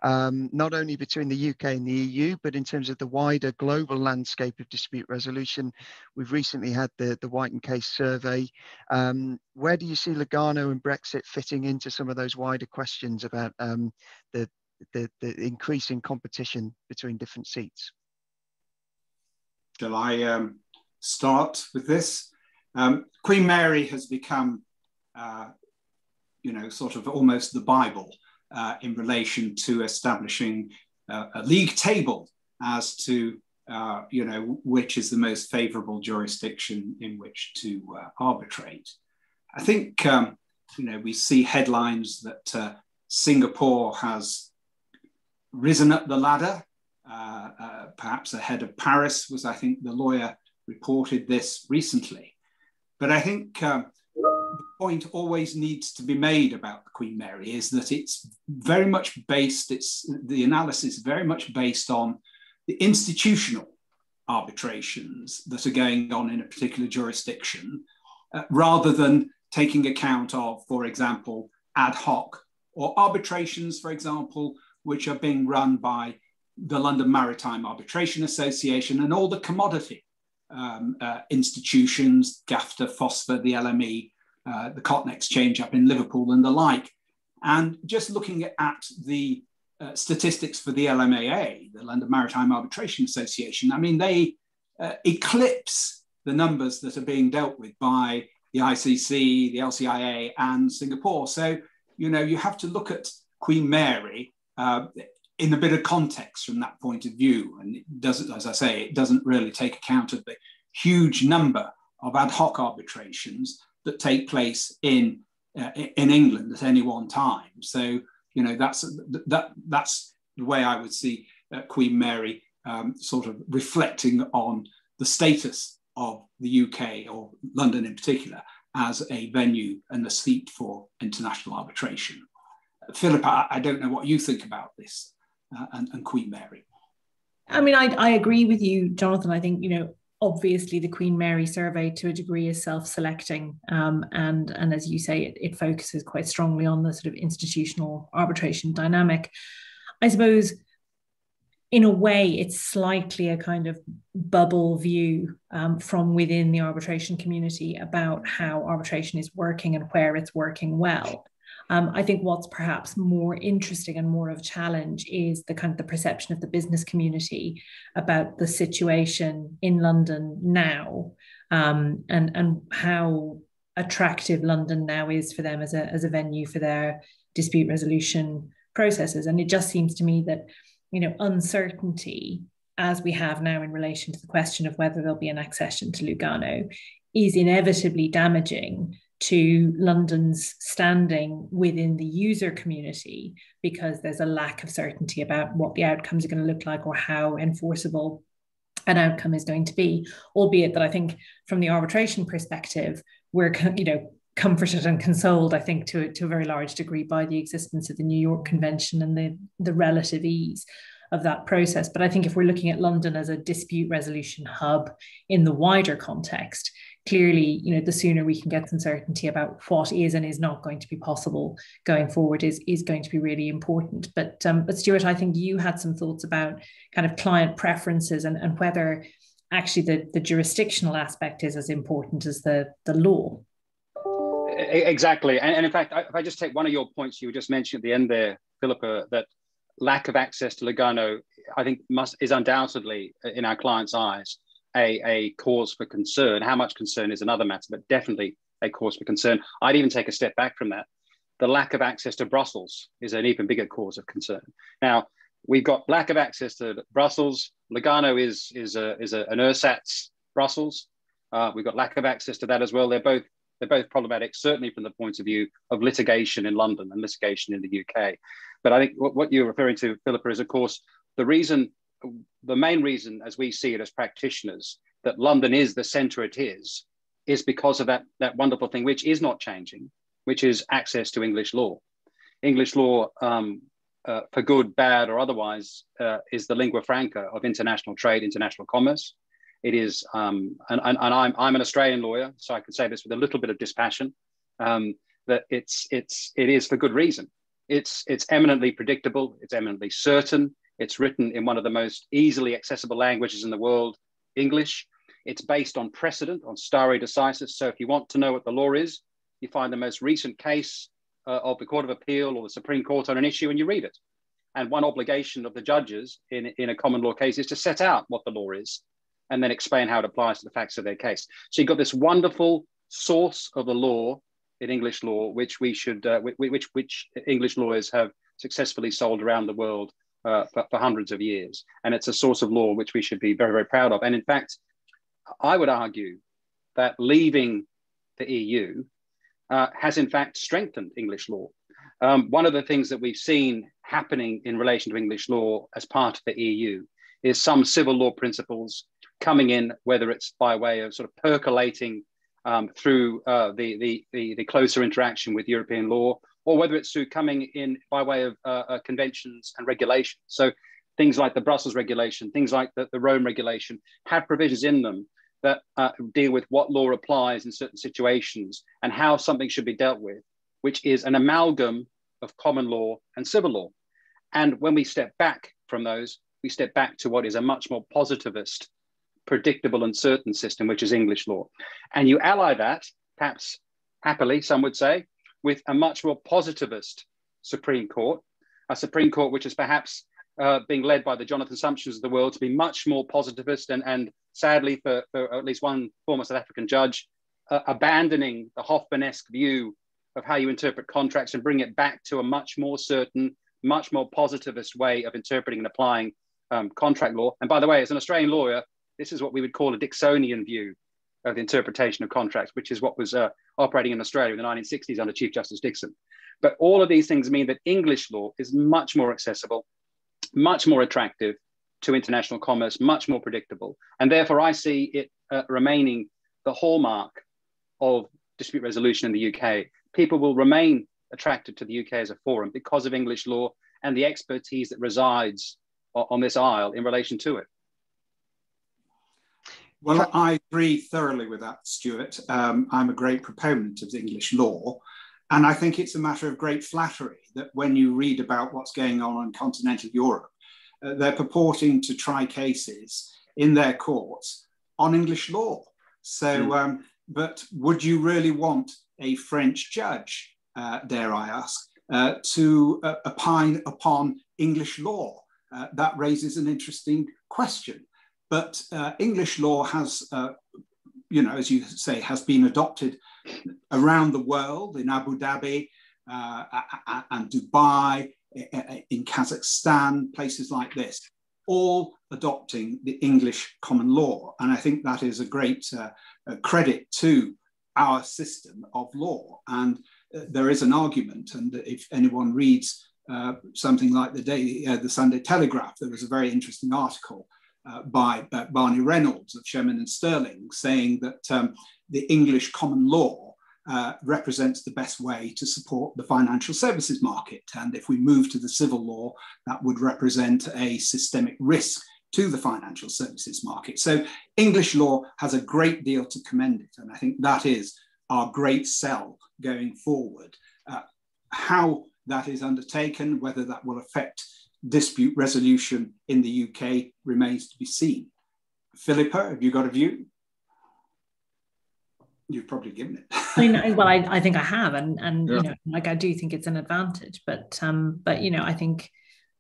um, not only between the UK and the EU, but in terms of the wider global landscape of dispute resolution. We've recently had the the White and Case survey. Um, where do you see Lugano and Brexit fitting into some of those wider questions about um, the, the the increasing competition between different seats? Shall I um, start with this. Um, Queen Mary has become, uh, you know, sort of almost the Bible uh, in relation to establishing uh, a league table as to, uh, you know, which is the most favorable jurisdiction in which to uh, arbitrate. I think, um, you know, we see headlines that uh, Singapore has risen up the ladder, perhaps ahead of Paris was, I think, the lawyer reported this recently. But I think um, the point always needs to be made about the Queen Mary is that it's very much based, it's the analysis very much based on the institutional arbitrations that are going on in a particular jurisdiction, uh, rather than taking account of, for example, ad hoc or arbitrations, for example, which are being run by the London Maritime Arbitration Association and all the commodity um, uh, institutions, GAFTA, FOSFA, the LME, uh, the Cotton Exchange up in Liverpool and the like. And just looking at the uh, statistics for the LMAA, the London Maritime Arbitration Association, I mean, they uh, eclipse the numbers that are being dealt with by the ICC, the LCIA, and Singapore. So, you know, you have to look at Queen Mary uh, in a bit of context from that point of view. And it doesn't, as I say, it doesn't really take account of the huge number of ad hoc arbitrations that take place in uh, in England at any one time. So you know that's that that's the way I would see uh, Queen Mary um, sort of reflecting on the status of the UK or London in particular as a venue and a seat for international arbitration. Philip, I, I don't know what you think about this uh, and, and Queen Mary. I mean, I, I agree with you, Jonathan. I think, you know, obviously the Queen Mary survey to a degree is self-selecting. Um, and, and as you say, it, it focuses quite strongly on the sort of institutional arbitration dynamic. I suppose in a way, it's slightly a kind of bubble view um, from within the arbitration community about how arbitration is working and where it's working well. Um, I think what's perhaps more interesting and more of a challenge is the kind of the perception of the business community about the situation in London now um, and, and how attractive London now is for them as a, as a venue for their dispute resolution processes. And it just seems to me that, you know, uncertainty as we have now in relation to the question of whether there'll be an accession to Lugano is inevitably damaging to London's standing within the user community because there's a lack of certainty about what the outcomes are going to look like or how enforceable an outcome is going to be. Albeit that i think from the arbitration perspective we're you know comforted and consoled i think to, to a very large degree by the existence of the new york convention and the, the relative ease of that process. But i think if we're looking at london as a dispute resolution hub in the wider context clearly, you know, the sooner we can get some certainty about what is and is not going to be possible going forward is, is going to be really important. But um, but Stuart, I think you had some thoughts about kind of client preferences and, and whether actually the, the jurisdictional aspect is as important as the, the law. Exactly. And, and in fact, if I just take one of your points you just mentioned at the end there, Philippa, that lack of access to Lugano I think must is undoubtedly in our clients' eyes a, a cause for concern. How much concern is another matter, but definitely a cause for concern. I'd even take a step back from that. The lack of access to Brussels is an even bigger cause of concern. Now, we've got lack of access to Brussels. Lugano is, is, a, is a, an ersatz Brussels. Uh, we've got lack of access to that as well. They're both they're both problematic, certainly from the point of view of litigation in London and litigation in the UK. But I think what, what you're referring to, Philippa, is of course the reason, the main reason, as we see it as practitioners, that London is the centre it is, is because of that, that wonderful thing, which is not changing, which is access to English law. English law, um, uh, for good, bad, or otherwise, uh, is the lingua franca of international trade, international commerce. It is, um, and, and, and, I'm, I'm an Australian lawyer, so I can say this with a little bit of dispassion, um, that it's, it's, it is for good reason. It's, it's eminently predictable, it's eminently certain, it's written in one of the most easily accessible languages in the world, English. It's based on precedent, on stare decisis. So if you want to know what the law is, you find the most recent case uh, of the Court of Appeal or the Supreme Court on an issue and you read it. And one obligation of the judges in, in a common law case is to set out what the law is and then explain how it applies to the facts of their case. So you've got this wonderful source of the law in English law, which we should, uh, which, which English lawyers have successfully sold around the world uh, for, for, hundreds of years. And it's a source of law which we should be very, very proud of. And in fact, I would argue that leaving the EU uh, has in fact strengthened English law. Um, one of the things that we've seen happening in relation to English law as part of the EU is some civil law principles coming in, whether it's by way of sort of percolating um, through uh, the, the, the, the, closer interaction with European law, or whether it's through coming in by way of uh, uh, conventions and regulations. So things like the Brussels regulation, things like the, the Rome regulation have provisions in them that uh, deal with what law applies in certain situations and how something should be dealt with, which is an amalgam of common law and civil law. And when we step back from those, we step back to what is a much more positivist predictable and certain system, which is English law. And you ally that, perhaps happily, some would say, with a much more positivist Supreme Court, a Supreme Court which is perhaps uh, being led by the Jonathan Sumptions of the world to be much more positivist and, and sadly for, for at least one former South African judge, uh, abandoning the Hoffmann-esque view of how you interpret contracts and bring it back to a much more certain, much more positivist way of interpreting and applying um, contract law. And by the way, as an Australian lawyer, this is what we would call a Dixonian view of the interpretation of contracts, which is what was uh, operating in Australia in the 1960s under Chief Justice Dixon. But all of these things mean that English law is much more accessible, much more attractive to international commerce, much more predictable. And therefore, I see it uh, remaining the hallmark of dispute resolution in the UK. People will remain attracted to the UK as a forum because of English law and the expertise that resides on this isle in relation to it. Well, I agree thoroughly with that, Stuart. Um, I'm a great proponent of English law. And I think it's a matter of great flattery that when you read about what's going on in continental Europe, uh, they're purporting to try cases in their courts on English law. So, mm. um, but would you really want a French judge, uh, dare I ask, uh, to uh, opine upon English law? Uh, that raises an interesting question. But uh, English law has, uh, you know, as you say, has been adopted around the world in Abu Dhabi uh, and Dubai, in Kazakhstan, places like this, all adopting the English common law. And I think that is a great uh, credit to our system of law. And uh, there is an argument, and if anyone reads uh, something like the day, uh, the Sunday Telegraph, there was a very interesting article uh, by uh, Barney Reynolds of Shearman and Sterling, saying that um, the English common law uh, represents the best way to support the financial services market. And if we move to the civil law, that would represent a systemic risk to the financial services market. So English law has a great deal to commend it. And I think that is our great sell going forward. Uh, how that is undertaken, whether that will affect dispute resolution in the UK remains to be seen. Philippa, have you got a view? You've probably given it. I know, well, I, I think I have, and and yeah. you know, like I do think it's an advantage, but um, but you know, I think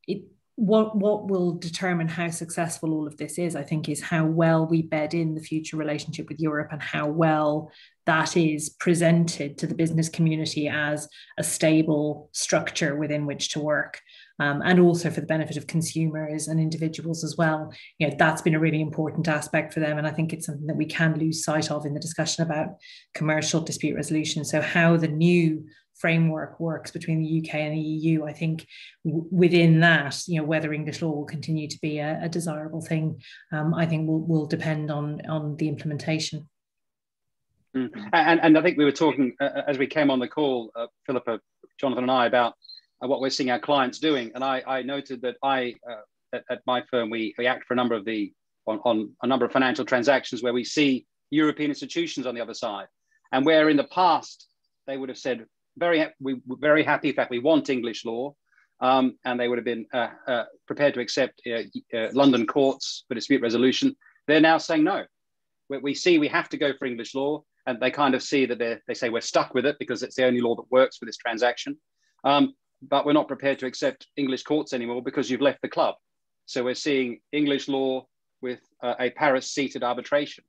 it what what will determine how successful all of this is i think is how well we bed in the future relationship with europe and how well that is presented to the business community as a stable structure within which to work um, and also for the benefit of consumers and individuals as well you know that's been a really important aspect for them and i think it's something that we can lose sight of in the discussion about commercial dispute resolution so how the new framework works between the UK and the EU, I think within that, you know, whether English law will continue to be a, a desirable thing, um, I think will, will depend on on the implementation. Mm. And, and I think we were talking uh, uh, as we came on the call, uh, Philippa, Jonathan, and I about what we're seeing our clients doing. And I, I noted that I, uh, at, at, my firm, we, we act for a number of the on, on a number of financial transactions where we see European institutions on the other side, and where in the past they would have said very we were very happy. In fact, we want English law, um, and they would have been uh, uh, prepared to accept uh, uh, London courts for dispute resolution. They're now saying no. We, we, see we have to go for English law, and they kind of see that they they say we're stuck with it because it's the only law that works for this transaction. Um, but we're not prepared to accept English courts anymore because you've left the club. So we're seeing English law with uh, a Paris-seated arbitration,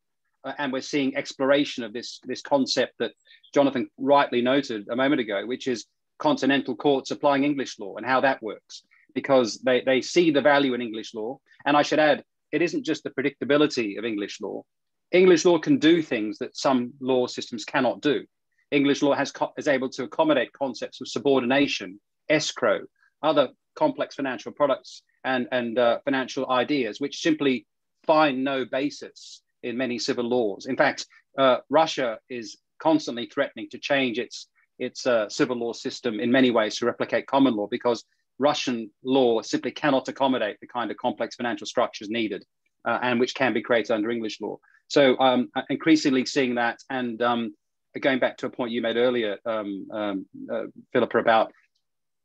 uh, and we're seeing exploration of this this concept that Jonathan rightly noted a moment ago, which is continental courts applying English law and how that works, because they, they see the value in English law. And I should add, it isn't just the predictability of English law. English law can do things that some law systems cannot do. English law has is able to accommodate concepts of subordination, escrow, other complex financial products and, and uh, financial ideas, which simply find no basis in many civil laws. In fact, uh, Russia is constantly threatening to change its its uh, civil law system in many ways to replicate common law because Russian law simply cannot accommodate the kind of complex financial structures needed uh, and which can be created under English law. So um, increasingly seeing that and um, going back to a point you made earlier, um, um uh, Philippa, about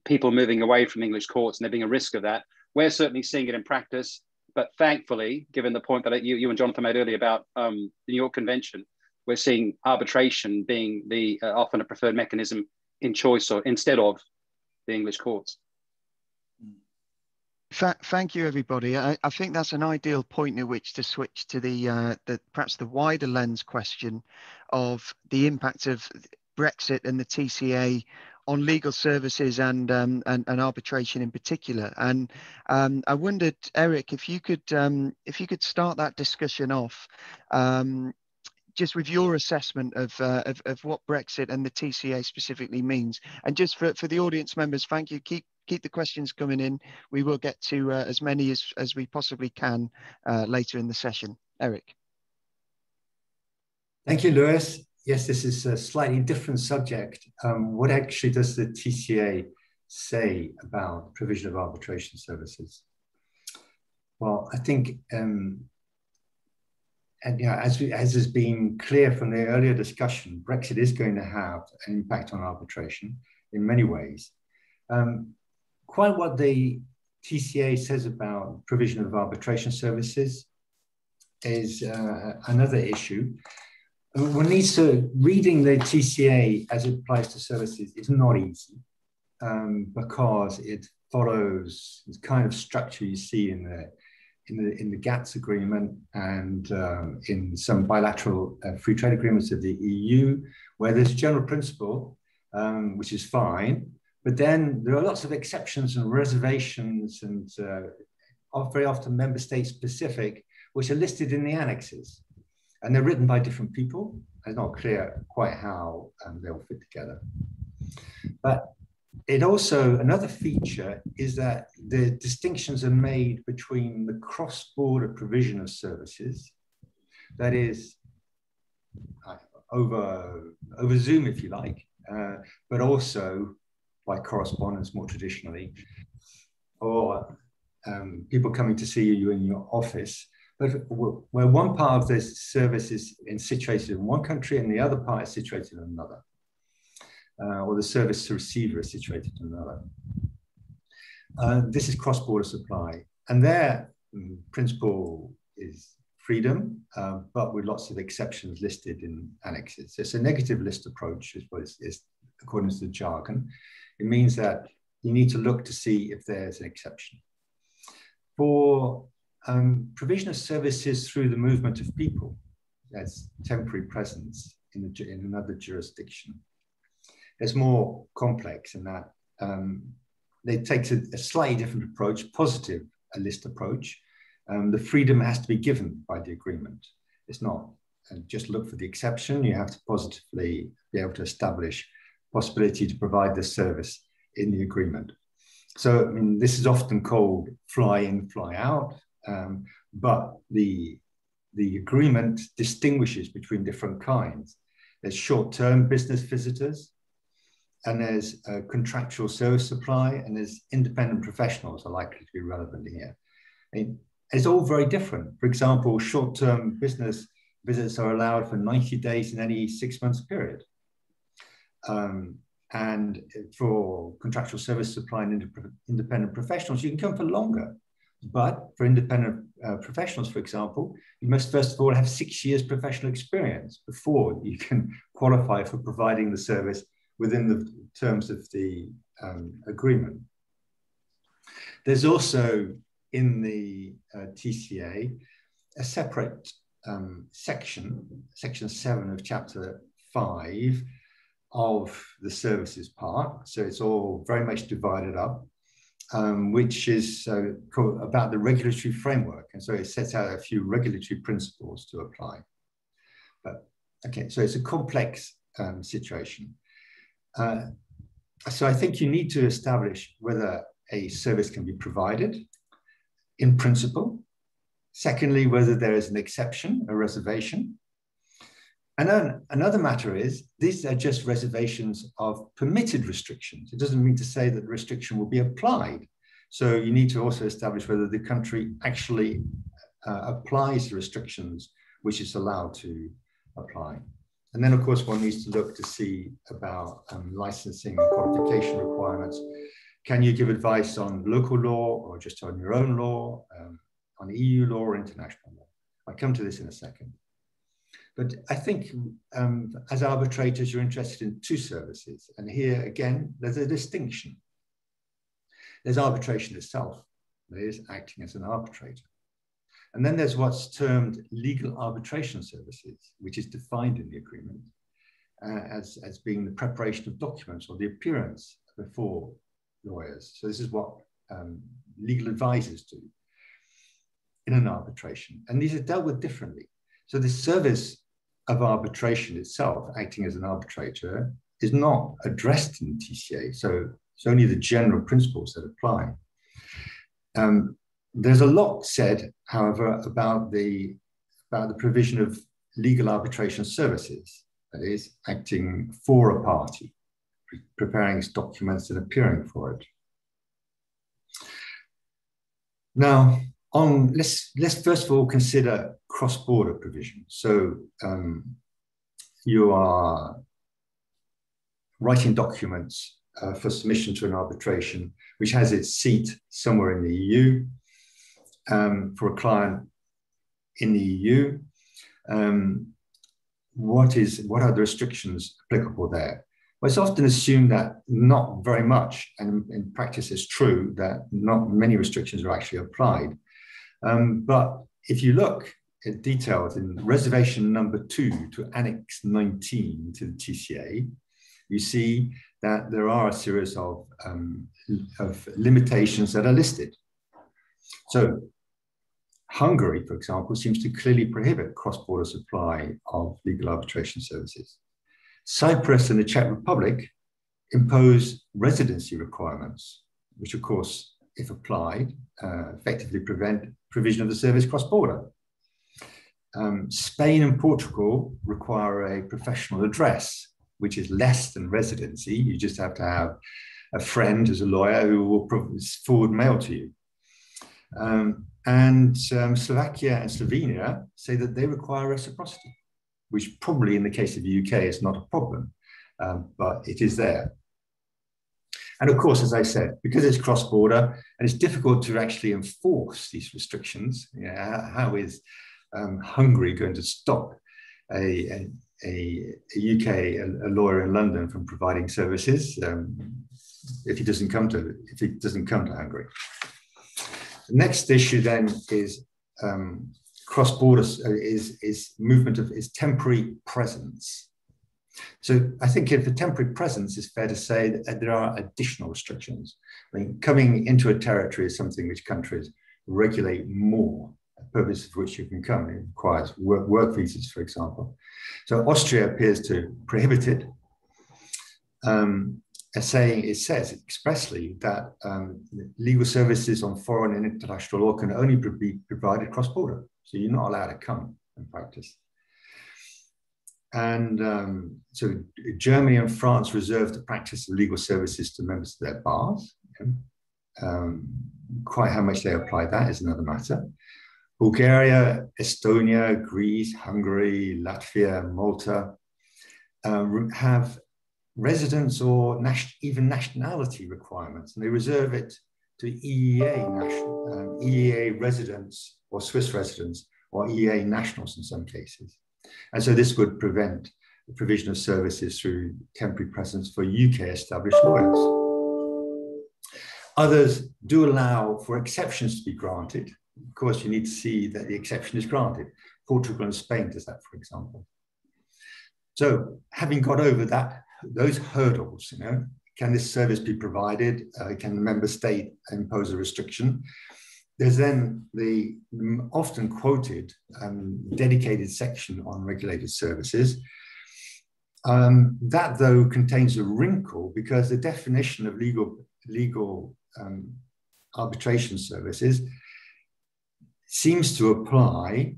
people moving away from English courts and there being a risk of that. We're certainly seeing it in practice, but thankfully, given the point that you, you and Jonathan made earlier about um, the New York Convention, we're seeing arbitration being the uh, often a preferred mechanism in choice or instead of the English courts. Thank you, everybody. I, I, think that's an ideal point at which to switch to the, uh, the perhaps the wider lens question of the impact of Brexit and the TCA on legal services and um, and, and, arbitration in particular. And um, I wondered, Eric, if you could um, if you could start that discussion off um, just with your assessment of, uh, of, of what Brexit and the TCA specifically means. And just for, for the audience members, thank you. Keep keep the questions coming in. We will get to uh, as many as, as we possibly can uh, later in the session. Eric. Thank you, Lewis. Yes, this is a slightly different subject. Um, what actually does the TCA say about provision of arbitration services? Well, I think um, and you know, as, we, as has been clear from the earlier discussion, Brexit is going to have an impact on arbitration in many ways. Um, quite what the TCA says about provision of arbitration services is uh, another issue. One needs to, reading the TCA as it applies to services is not easy um, because it follows the kind of structure you see in the in the, in the GATS agreement and um, in some bilateral uh, free trade agreements of the EU, where there's general principle, um, which is fine, but then there are lots of exceptions and reservations and uh, very often member state specific, which are listed in the annexes. And they're written by different people. It's not clear quite how um, they'll fit together. But it also, another feature is that the distinctions are made between the cross-border provision of services, that is over, over Zoom, if you like, uh, but also by correspondence more traditionally, or um, people coming to see you in your office. But where one part of the service is situated in one country and the other part is situated in another uh, or the service receiver is situated in another. Uh, this is cross-border supply. And their um, principle is freedom, uh, but with lots of exceptions listed in annexes. It's a negative list approach, is what is according to the jargon. It means that you need to look to see if there's an exception. For um, provision of services through the movement of people, as temporary presence in, a, in another jurisdiction, it's more complex in that um, it takes a, a, slightly different approach, positive a list approach. Um, the freedom has to be given by the agreement. It's not and just look for the exception. You have to positively be able to establish possibility to provide this service in the agreement. So, I mean, this is often called fly in, fly out, um, but the, the agreement distinguishes between different kinds. There's short-term business visitors, and there's a contractual service supply, and there's independent professionals are likely to be relevant here. it's all very different. For example, short-term business visits are allowed for 90 days in any six months period. Um, and for contractual service supply and independent professionals, you can come for longer. But for independent uh, professionals, for example, you must first of all have six years professional experience before you can qualify for providing the service within the terms of the um, agreement. There's also in the uh, TCA a separate um, section, section seven of chapter five of the services part. So it's all very much divided up, um, which is uh, about the regulatory framework. And so it sets out a few regulatory principles to apply. But okay, so it's a complex um, situation. Uh, so I think you need to establish whether a service can be provided in principle. Secondly, whether there is an exception, a reservation. And then another matter is these are just reservations of permitted restrictions. It doesn't mean to say that the restriction will be applied. So you need to also establish whether the country actually uh, applies the restrictions which it's allowed to apply. And then, of course, one needs to look to see about um, licensing and qualification requirements. Can you give advice on local law or just on your own law, um, on EU law or international law? I'll come to this in a second. But I think um, as arbitrators, you're interested in two services. And here, again, there's a distinction. There's arbitration itself, that is acting as an arbitrator. And then there's what's termed legal arbitration services, which is defined in the agreement uh, as, as being the preparation of documents or the appearance before lawyers. So this is what um, legal advisors do in an arbitration. And these are dealt with differently. So the service of arbitration itself, acting as an arbitrator, is not addressed in TCA. So it's only the general principles that apply. Um, there's a lot said, however, about the, about the provision of legal arbitration services, that is, acting for a party, pre preparing its documents and appearing for it. Now, on let's let's first of all consider cross-border provision. So um, you are writing documents uh, for submission to an arbitration, which has its seat somewhere in the EU um, for a client in the EU. Um, what is what are the restrictions applicable there? Well, it's often assumed that not very much, and in practice, it's true that not many restrictions are actually applied. Um, but if you look at details in reservation number two to Annex 19 to the TCA, you see that there are a series of, um, of limitations that are listed. So Hungary, for example, seems to clearly prohibit cross-border supply of legal arbitration services. Cyprus and the Czech Republic impose residency requirements, which of course, if applied, uh, effectively prevent provision of the service cross-border. Um, Spain and Portugal require a professional address, which is less than residency. You just have to have a friend as a lawyer who will forward mail to you. Um, and um, Slovakia and Slovenia say that they require reciprocity, which probably in the case of the UK is not a problem, um, but it is there. And of course, as I said, because it's cross border and it's difficult to actually enforce these restrictions, you know, how is um, Hungary going to stop a, a, a, a UK a, lawyer in London from providing services um, if he doesn't come to if he doesn't come to Hungary? The next issue then is um, cross-border uh, is, is movement of is temporary presence. So I think for temporary presence, it's fair to say that there are additional restrictions. I mean, coming into a territory is something which countries regulate more, purpose of which you can come. It requires work, work visas, for example. So Austria appears to prohibit it. Um, saying it says expressly that um, legal services on foreign and international law can only be provided cross-border. So you're not allowed to come and practice. And um, so Germany and France reserve the practice of legal services to members of their bars. Um, quite how much they apply that is another matter. Bulgaria, Estonia, Greece, Hungary, Latvia, Malta uh, have residence or even nationality requirements, and they reserve it to EEA national, um, EEA residents or Swiss residents or EEA nationals in some cases. And so this would prevent the provision of services through temporary presence for UK established lawyers. Others do allow for exceptions to be granted. Of course, you need to see that the exception is granted. Portugal and Spain does that, for example. So having got over that those hurdles, you know, can this service be provided? Uh, can the member state impose a restriction? There's then the often quoted um, dedicated section on regulated services. Um, that, though, contains a wrinkle because the definition of legal, legal um, arbitration services seems to apply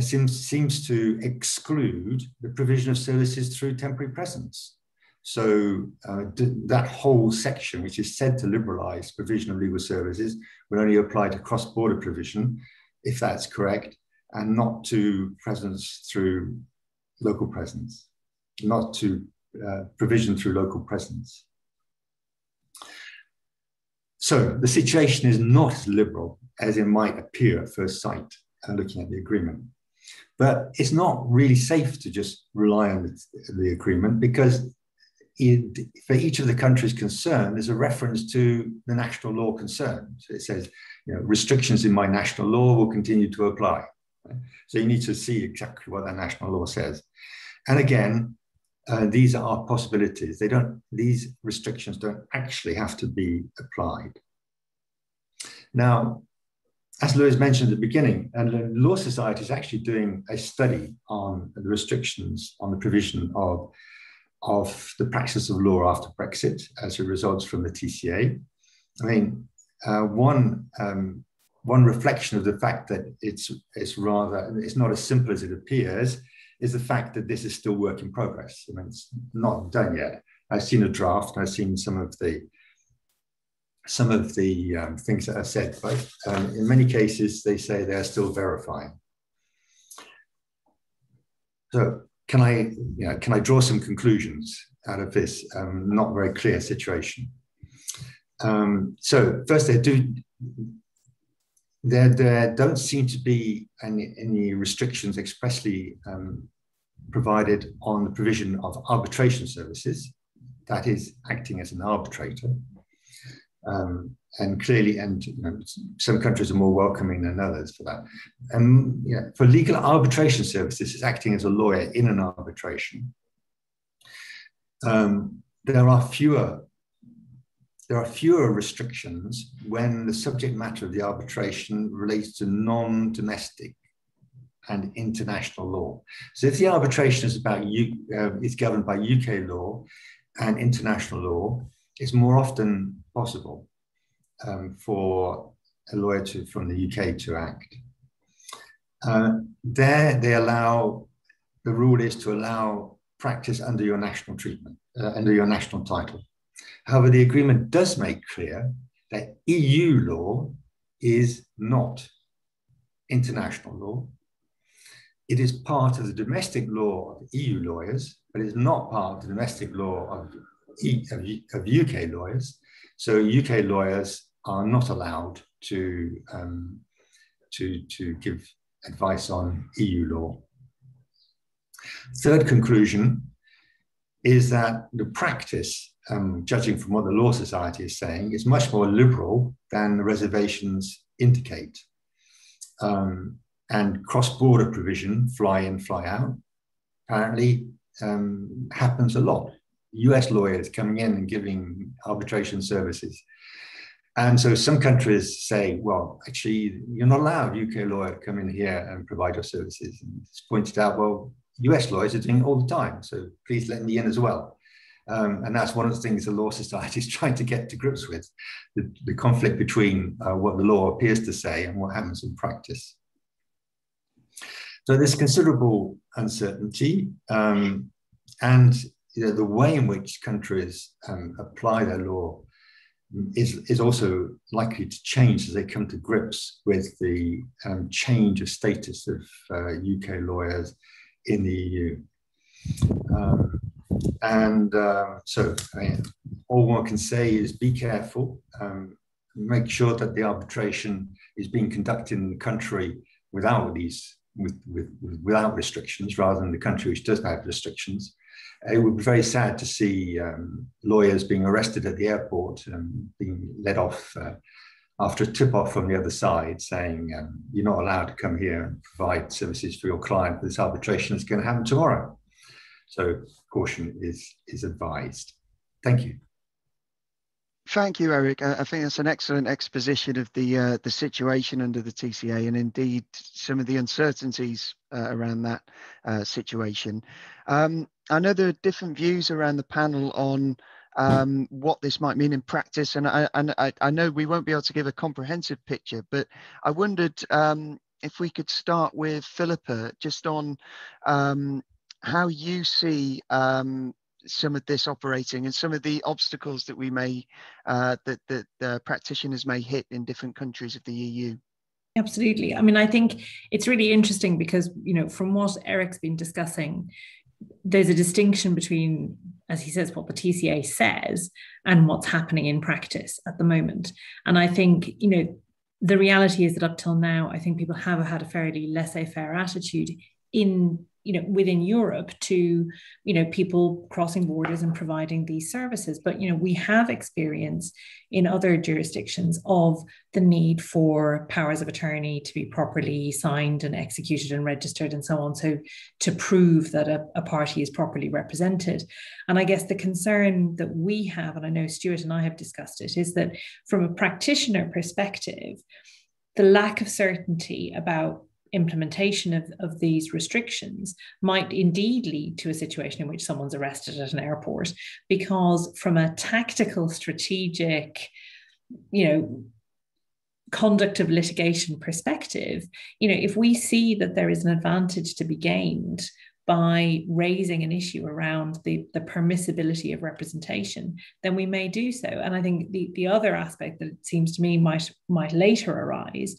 seems, seems to exclude the provision of services through temporary presence. So uh, that whole section, which is said to liberalize provision of legal services, will only apply to cross-border provision, if that's correct, and not to presence through local presence, not to uh, provision through local presence. So the situation is not as liberal as it might appear at first sight uh, looking at the agreement. But it's not really safe to just rely on the, the agreement because it, for each of the countries concerned, there's a reference to the national law concerned. So it says, you know, restrictions in my national law will continue to apply. So you need to see exactly what that national law says. And again, uh, these are possibilities. They don't; these restrictions don't actually have to be applied. Now, as Lewis mentioned at the beginning, and the Law Society is actually doing a study on the restrictions on the provision of, of the practice of law after Brexit as a result from the TCA. I mean, uh, one um, one reflection of the fact that it's it's rather it's not as simple as it appears is the fact that this is still work in progress. I mean, it's not done yet. I've seen a draft. I've seen some of the some of the um, things that are said, but um, in many cases, they say they're still verifying. So can I, you know, can I draw some conclusions out of this um, not very clear situation? Um, so first, there do there, there don't seem to be any, any restrictions expressly um, provided on the provision of arbitration services, that is acting as an arbitrator. Um, and clearly, and you know, some countries are more welcoming than others for that. And yeah, for legal arbitration services, it's acting as a lawyer in an arbitration. Um, there are fewer there are fewer restrictions when the subject matter of the arbitration relates to non-domestic and international law. So if the arbitration is about U, uh, is governed by UK law and international law, it's more often possible um, for a lawyer to, from the UK to act. Uh, there, they allow, the rule is to allow practice under your national treatment, uh, under your national title. However, the agreement does make clear that EU law is not international law. It is part of the domestic law of EU lawyers, but it is not part of the domestic law of, e, of, of UK lawyers. So UK lawyers are not allowed to, um, to, to give advice on EU law. Third conclusion is that the practice, um, judging from what the Law Society is saying, is much more liberal than the reservations indicate. Um, and cross-border provision, fly in, fly out, apparently um, happens a lot. US lawyers coming in and giving arbitration services. And so some countries say, well, actually, you're not allowed UK lawyer come in here and provide your services. And it's pointed out, well, US lawyers are doing it all the time. So please let me in as well. Um, and that's one of the things the Law Society is trying to get to grips with the, the conflict between uh, what the law appears to say and what happens in practice. So there's considerable uncertainty. Um, and you know, the way in which countries um, apply their law is, is also likely to change as they come to grips with the um, change of status of uh, UK lawyers in the EU. Um, and uh, so I mean, all one can say is be careful, um, make sure that the arbitration is being conducted in the country without these with, with, without restrictions rather than the country which does have restrictions. It would be very sad to see um, lawyers being arrested at the airport and being let off uh, after a tip off from the other side saying um, you're not allowed to come here and provide services for your client. This arbitration is going to happen tomorrow. So caution is, is advised. Thank you. Thank you, Eric. I think that's an excellent exposition of the uh, the situation under the TCA and indeed some of the uncertainties uh, around that uh, situation. Um, I know there are different views around the panel on um, what this might mean in practice, and I, and I, I, know we won't be able to give a comprehensive picture, but I wondered um, if we could start with Philippa just on um, how you see um, some of this operating and some of the obstacles that we may uh, that that the practitioners may hit in different countries of the EU. Absolutely. I mean, I think it's really interesting because you know from what Eric's been discussing, there's a distinction between, as he says, what the TCA says and what's happening in practice at the moment. And I think you know the reality is that up till now, I think people have had a fairly laissez-faire attitude in you know within Europe to you know people crossing borders and providing these services. But you know we have experience in other jurisdictions of the need for powers of attorney to be properly signed and executed and registered and so on. So to prove that a, a party is properly represented. And I guess the concern that we have and I know Stuart and I have discussed it is that from a practitioner perspective the lack of certainty about implementation of, of these restrictions might indeed lead to a situation in which someone's arrested at an airport because from a tactical strategic you know conduct of litigation perspective you know if we see that there is an advantage to be gained by raising an issue around the, the permissibility of representation, then we may do so. And I think the, the other aspect that it seems to me might might later arise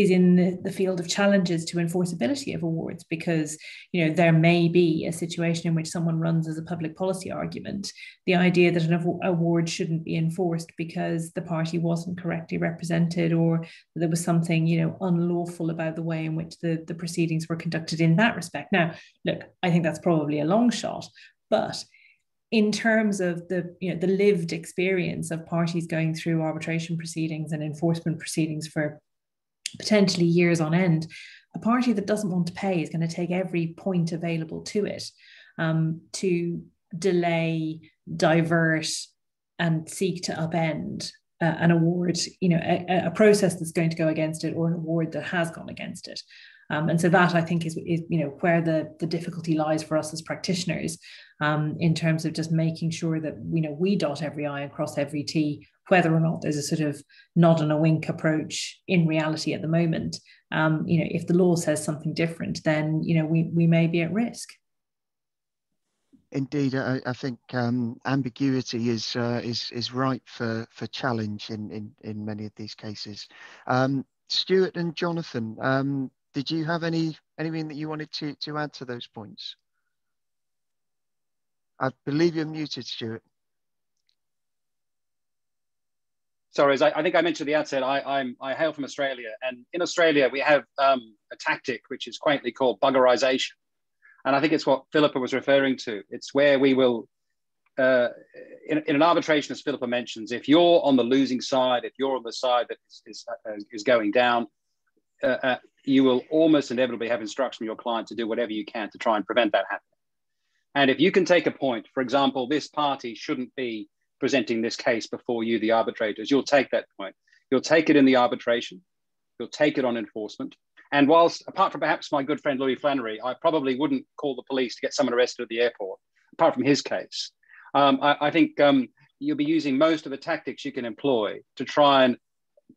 is in the, the field of challenges to enforceability of awards because you know there may be a situation in which someone runs as a public policy argument. The idea that an award shouldn't be enforced because the party wasn't correctly represented or there was something you know unlawful about the way in which the, the proceedings were conducted in that respect. Now look i think that's probably a long shot but in terms of the you know the lived experience of parties going through arbitration proceedings and enforcement proceedings for potentially years on end, a party that doesn't want to pay is going to take every point available to it um, to delay, divert, and seek to upend uh, an award, you know, a, a, process that's going to go against it or an award that has gone against it. Um, and so that I think is, is, you know, where the, the difficulty lies for us as practitioners um, in terms of just making sure that, you know, we dot every I and cross every T whether or not there's a sort of nod and a wink approach in reality at the moment. Um, you know, if the law says something different, then you know we we may be at risk. Indeed, I, I think um, ambiguity is uh, is is ripe for for challenge in in in many of these cases. Um, Stuart and Jonathan, um, did you have any anything that you wanted to to add to those points? I believe you're muted, Stuart. Sorry, as I, I, think I mentioned at the outset, I, am I hail from Australia, and in Australia we have um, a tactic which is quaintly called buggerization, and I think it's what Philippa was referring to. It's where we will uh, in, in, an arbitration, as Philippa mentions, if you're on the losing side, if you're on the side that is, is, uh, is going down, uh, uh, you will almost inevitably have instruction from your client to do whatever you can to try and prevent that happening. And if you can take a point, for example, this party shouldn't be presenting this case before you, the arbitrators, you'll take that point. You'll take it in the arbitration, you'll take it on enforcement. And whilst, apart from perhaps my good friend Louis Flannery, I probably wouldn't call the police to get someone arrested at the airport, apart from his case. Um, I, I, think um, you'll be using most of the tactics you can employ to try and,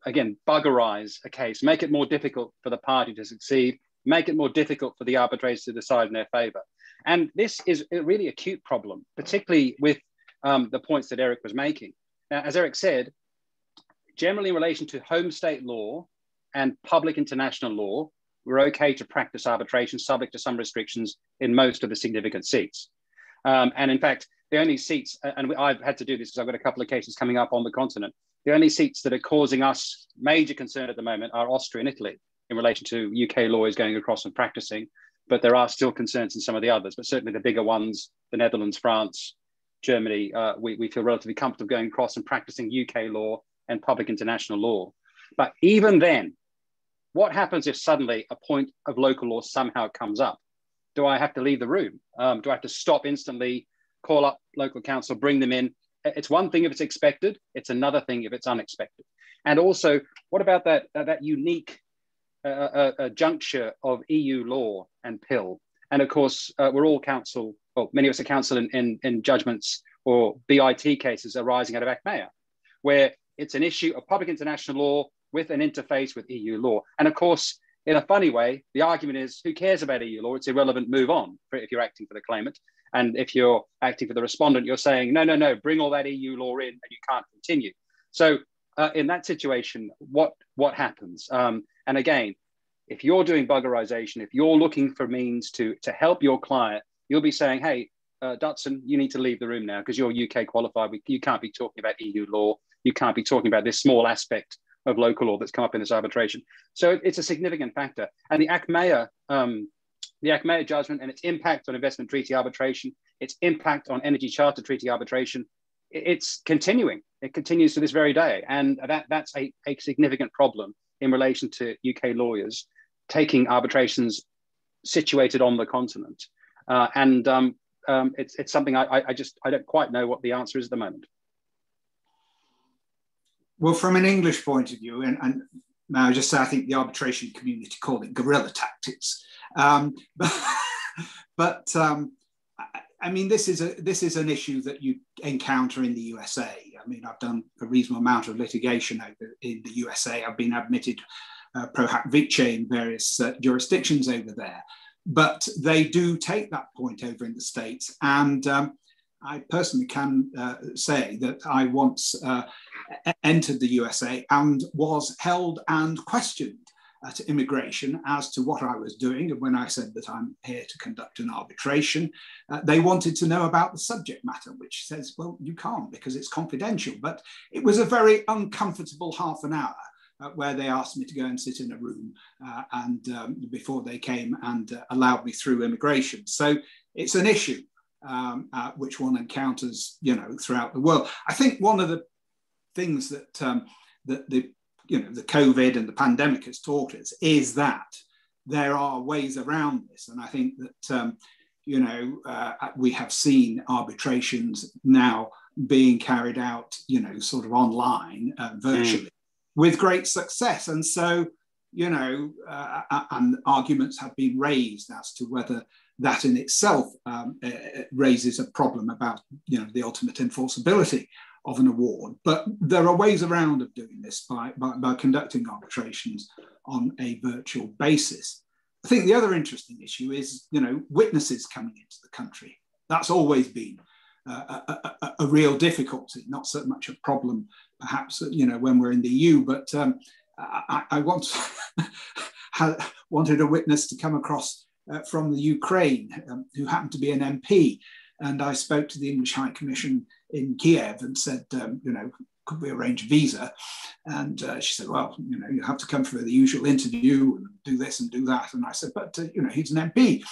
again, buggerize a case, make it more difficult for the party to succeed, make it more difficult for the arbitrators to decide in their favor. And this is a really acute problem, particularly with um, the points that Eric was making. Now, as Eric said, generally in relation to home state law and public international law, we're okay to practice arbitration subject to some restrictions in most of the significant seats. Um, and in fact, the only seats, and I've had to do this because I've got a couple of cases coming up on the continent, the only seats that are causing us major concern at the moment are Austria and Italy in relation to UK lawyers going across and practicing. But there are still concerns in some of the others, but certainly the bigger ones, the Netherlands, France, Germany, uh, we, we feel relatively comfortable going across and practicing UK law and public international law. But even then, what happens if suddenly a point of local law somehow comes up? Do I have to leave the room? Um, do I have to stop instantly, call up local counsel, bring them in? It's one thing if it's expected, it's another thing if it's unexpected. And also, what about that, uh, that unique uh, uh, uh juncture of EU law and PIL? And of course, uh, we're all counsel well, many of us are counsel in, in, in judgments or BIT cases arising out of Achmea, where it's an issue of public international law with an interface with EU law. And of course, in a funny way, the argument is who cares about EU law? It's irrelevant, move on if you're acting for the claimant. And if you're acting for the respondent, you're saying, no, no, no, bring all that EU law in and you can't continue. So uh, in that situation, what, what happens? Um, and again, if you're doing buggerization, if you're looking for means to, to help your client you'll be saying, hey, uh, Dutson, you need to leave the room now because you're UK qualified. You can't be talking about EU law. You can't be talking about this small aspect of local law that's come up in this arbitration. So it's a significant factor. And the Achmea, um, the Achmea judgment and its impact on investment treaty arbitration, its impact on energy charter treaty arbitration, it's continuing. It continues to this very day. And that, that's a, a significant problem in relation to UK lawyers taking arbitrations situated on the continent. Uh, and um, um, it's, it's something I, I just, I don't quite know what the answer is at the moment. Well, from an English point of view, and, and I just say I think the arbitration community called it guerrilla tactics. Um, but, um, I, I, mean, this is a this is an issue that you encounter in the USA. I mean, I've done a reasonable amount of litigation over in the USA. I've been admitted uh, pro hac vice in various uh, jurisdictions over there but they do take that point over in the States. And um, I personally can uh, say that I once uh, entered the USA and was held and questioned at immigration as to what I was doing. And when I said that I'm here to conduct an arbitration, uh, they wanted to know about the subject matter, which says, well, you can't because it's confidential. But it was a very uncomfortable half an hour uh, where they asked me to go and sit in a room uh, and um, before they came and uh, allowed me through immigration. So it's an issue um, uh, which one encounters, you know, throughout the world. I think one of the things that um, that the you know the COVID and the pandemic has taught us is that there are ways around this, and I think that um, you know uh, we have seen arbitrations now being carried out, you know, sort of online, uh, virtually. Mm with great success. And so, you know, uh, uh, and arguments have been raised as to whether that in itself um, uh, raises a problem about, you know, the ultimate enforceability of an award. But there are ways around of doing this by, by, by conducting arbitrations on a virtual basis. I think the other interesting issue is, you know, witnesses coming into the country. That's always been a, a, a, real difficulty, not so much a problem, perhaps, you know, when we're in the EU, but um, I, I, had, wanted a witness to come across uh, from the Ukraine um, who happened to be an MP. And I spoke to the English High Commission in Kiev and said, um, you know, could we arrange a visa? And uh, she said, well, you know, you have to come for the usual interview and do this and do that. And I said, but, uh, you know, he's an MP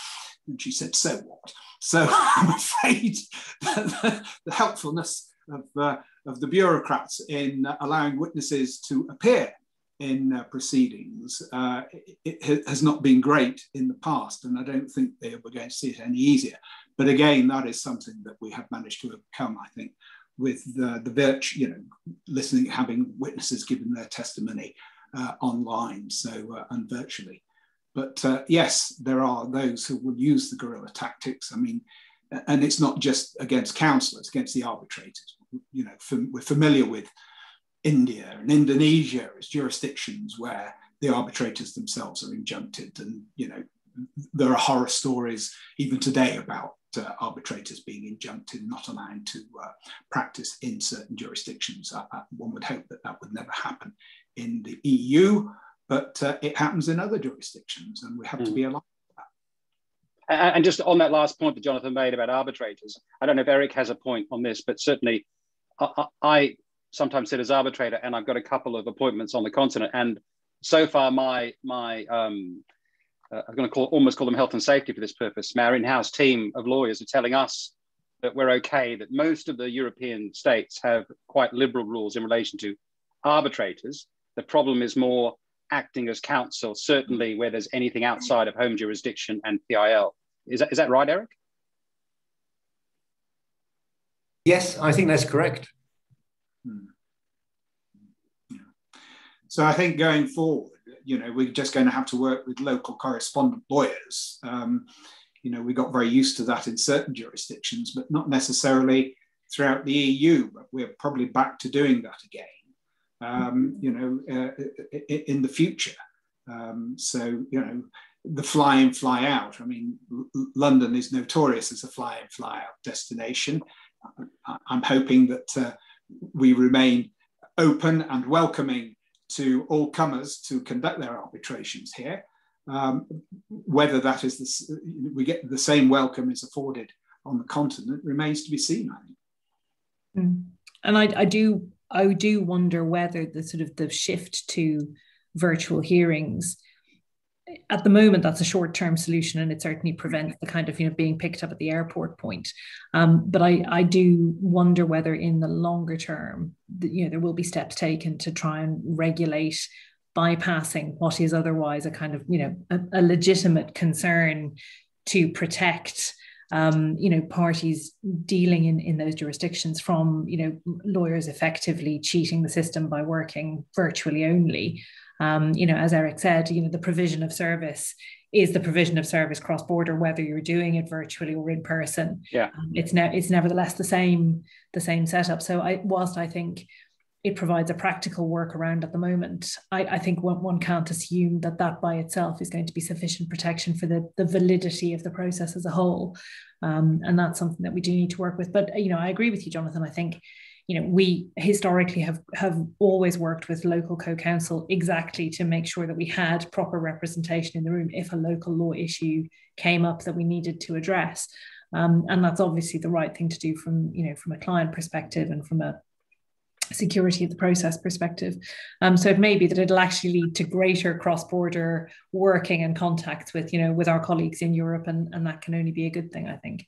And she said, so what? So I'm afraid the, the helpfulness of, uh, of the bureaucrats in allowing witnesses to appear in uh, proceedings uh, it, it, has not been great in the past, and I don't think they were going to see it any easier. But again, that is something that we have managed to overcome, I think, with the, the virtue, you know, listening, having witnesses giving their testimony uh, online, so uh, and virtually. But uh, yes, there are those who will use the guerrilla tactics. I mean, and it's not just against counsellors, against the arbitrators. You know, we're familiar with India and Indonesia as jurisdictions where the arbitrators themselves are injuncted, and you know, there are horror stories even today about uh, arbitrators being injuncted, not allowed to uh, practice in certain jurisdictions. Uh, one would hope that that would never happen in the EU, but uh, it happens in other jurisdictions, and we have mm. to be alive. And just on that last point that Jonathan made about arbitrators, I don't know if Eric has a point on this, but certainly I, I sometimes sit as arbitrator, and I've got a couple of appointments on the continent. And so far, my my um, uh, I'm going to call almost call them health and safety for this purpose. Our in-house team of lawyers are telling us that we're okay. That most of the European states have quite liberal rules in relation to arbitrators. The problem is more acting as counsel, certainly where there's anything outside of home jurisdiction and PIL. Is that, is that right, Eric? Yes, I think that's correct. Hmm. So I think going forward, you know, we're just going to have to work with local correspondent lawyers. Um, you know, we got very used to that in certain jurisdictions, but not necessarily throughout the EU. But we're probably back to doing that again. Um, you know, uh, in the future. Um, so you know, the fly in, fly out. I mean, London is notorious as a fly in, fly out destination. I'm hoping that uh, we remain open and welcoming to all comers to conduct their arbitrations here. Um, whether that is the, we get the same welcome is afforded on the continent remains to be seen. I think. Mm. And I, I do I do wonder whether the sort of the shift to virtual hearings at the moment that's a short-term solution and it certainly prevents the kind of you know being picked up at the airport point. Um, but I, I do wonder whether in the longer term you know there will be steps taken to try and regulate bypassing what is otherwise a kind of you know a, a legitimate concern to protect um, you know parties dealing in, in those jurisdictions from you know lawyers effectively cheating the system by working virtually only um, you know, as Eric said, you know, the provision of service is the provision of service cross border, whether you're doing it virtually or in person. Yeah, um, it's ne- it's nevertheless the same the same setup. So I, whilst I think it provides a practical workaround at the moment, I, I think one, one can't assume that that by itself is going to be sufficient protection for the the validity of the process as a whole, um, and that's something that we do need to work with. But you know, I agree with you, Jonathan. I think you know we historically have have always worked with local co-counsel exactly to make sure that we had proper representation in the room if a local law issue came up that we needed to address um, and that's obviously the right thing to do from you know from a client perspective and from a security of the process perspective. Um, so it may be that it'll actually lead to greater cross-border working and contacts with, you know, with our colleagues in Europe, and, and that can only be a good thing, I think.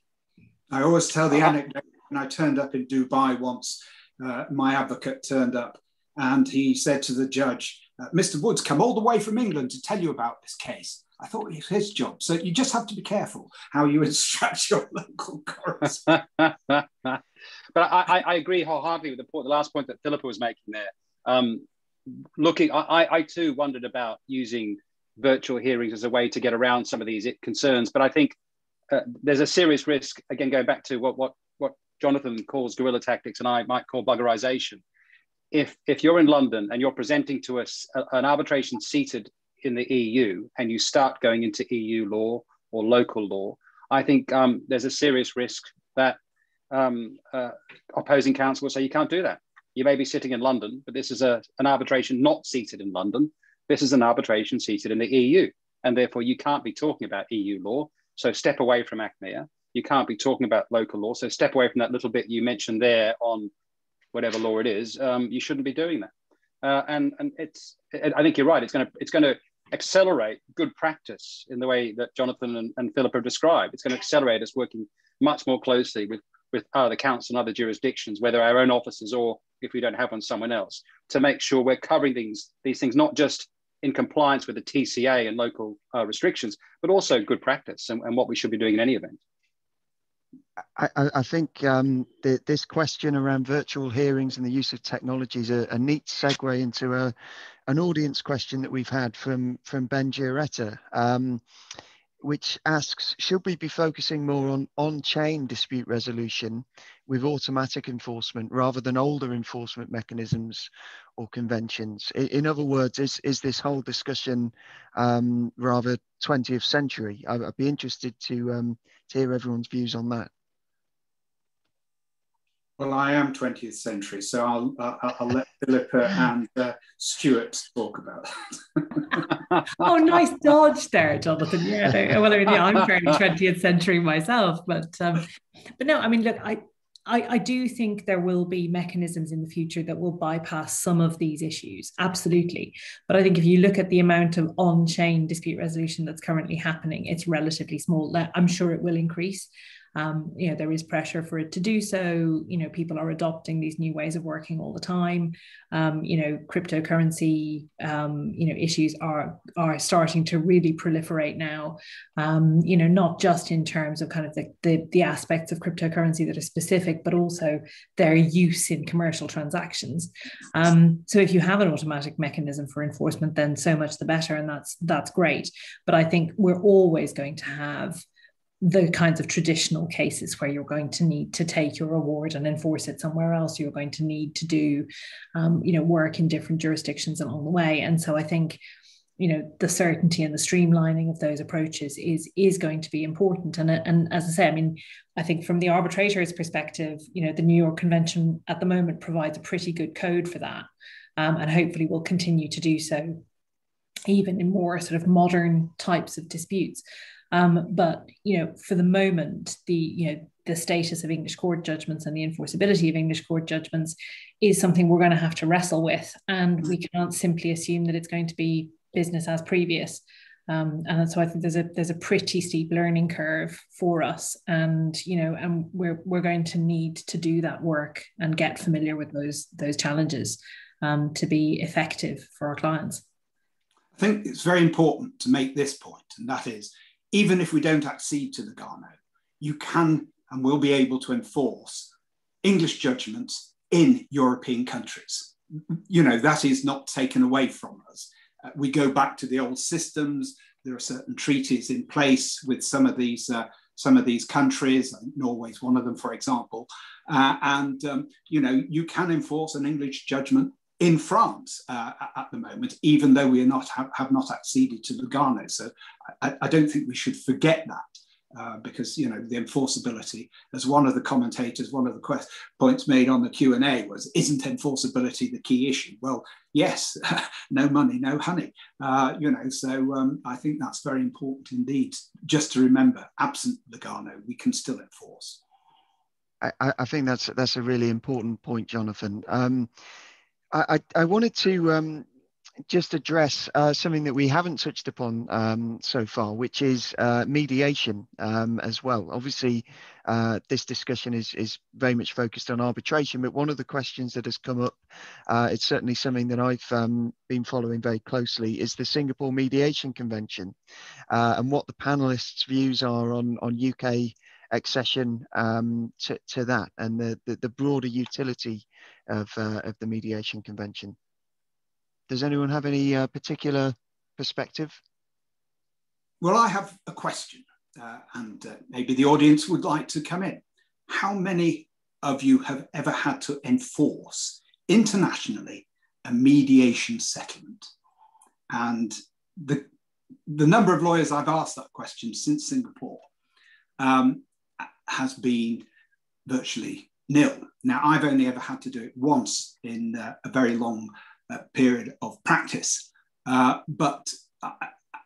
I always tell the anecdote when I turned up in Dubai once, uh, my advocate turned up and he said to the judge, uh, Mr. Woods come all the way from England to tell you about this case. I thought it was his job. So you just have to be careful how you instruct your local correspondent. but I, I, agree wholeheartedly with the point, the last point that Philippa was making there. Um, looking, I, I too wondered about using virtual hearings as a way to get around some of these concerns. But I think uh, there's a serious risk, again, going back to what, what Jonathan calls guerrilla tactics and I might call buggerization. If, if you're in London and you're presenting to us an arbitration seated in the EU and you start going into EU law or local law, I think um, there's a serious risk that um, uh, opposing counsel will say you can't do that. You may be sitting in London, but this is a, an arbitration not seated in London. This is an arbitration seated in the EU, and therefore you can't be talking about EU law. So step away from Achmea you can't be talking about local law. So step away from that little bit you mentioned there on whatever law it is. Um, you shouldn't be doing that. Uh, and and it's it, I think you're right. It's going to it's going to accelerate good practice in the way that Jonathan and, and Philip have described. It's going to accelerate us working much more closely with, with other counts and other jurisdictions, whether our own offices or if we don't have one, someone else, to make sure we're covering these, these things, not just in compliance with the TCA and local uh, restrictions, but also good practice and, and what we should be doing in any event. I, I, think um, the, this question around virtual hearings and the use of technology is a, a, neat segue into a, an audience question that we've had from, from Ben Giaretta, um, which asks, should we be focusing more on on-chain dispute resolution with automatic enforcement rather than older enforcement mechanisms or conventions? In, in other words, is, is this whole discussion um, rather 20th century? I, would be interested to, um, to hear everyone's views on that. Well, I am 20th century, so I'll, uh, I'll let Philippa and uh, Stuart talk about that. oh, nice dodge there, Jonathan. Yeah, well, I mean, yeah, I'm very 20th century myself, but um, but no, I mean, look, I, I, I do think there will be mechanisms in the future that will bypass some of these issues, absolutely. But I think if you look at the amount of on-chain dispute resolution that's currently happening, it's relatively small. I'm sure it will increase. Um, you know, there is pressure for it to do so. You know, people are adopting these new ways of working all the time. Um, you know, cryptocurrency, um, you know, issues are are starting to really proliferate now. Um, you know, not just in terms of kind of the, the the aspects of cryptocurrency that are specific, but also their use in commercial transactions. Um, so if you have an automatic mechanism for enforcement, then so much the better, and that's that's great. But I think we're always going to have the kinds of traditional cases where you're going to need to take your award and enforce it somewhere else you're going to need to do um, you know work in different jurisdictions along the way. And so i think you know the certainty and the streamlining of those approaches is is going to be important. And and as i say i mean i think from the arbitrator's perspective you know the new york convention at the moment provides a pretty good code for that um, and hopefully will continue to do so even in more sort of modern types of disputes um, but you know, for the moment, the you know the status of English court judgments and the enforceability of English court judgments is something we're going to have to wrestle with, and we can't simply assume that it's going to be business as previous. Um, and so I think there's a there's a pretty steep learning curve for us, and you know, and we're we're going to need to do that work and get familiar with those those challenges um, to be effective for our clients. I think it's very important to make this point, and that is even if we don't accede to the Lugano, you can and will be able to enforce English judgments in European countries. You know, that is not taken away from us. Uh, we go back to the old systems. There are certain treaties in place with some of these uh, some of these countries. Norway's one of them, for example. Uh, and um, you know, you can enforce an English judgment in France uh, at the moment, even though we are not have, have not acceded to Lugano. So I, I, don't think we should forget that uh, because you know the enforceability, as one of the commentators, one of the quest- points made on the Q and A was, isn't enforceability the key issue? Well, yes, no money, no honey. Uh, you know, so um, I think that's very important indeed. Just to remember, absent Lugano, we can still enforce. I, I think that's that's a really important point, Jonathan. Um, I, I wanted to um, just address uh, something that we haven't touched upon um, so far, which is uh, mediation um, as well. Obviously, uh, this discussion is, is very much focused on arbitration, but one of the questions that has come up, uh, it's certainly something that I've um, been following very closely, is the Singapore Mediation Convention uh, and what the panelists' views are on, on UK accession um, to, to that and the, the, the broader utility of, uh, of the mediation convention. Does anyone have any uh, particular perspective? Well, I have a question, uh, and uh, maybe the audience would like to come in. How many of you have ever had to enforce internationally a mediation settlement? And the, the number of lawyers I've asked that question since Singapore um, has been virtually nil. Now, I've only ever had to do it once in uh, a very long uh, period of practice. Uh, but I,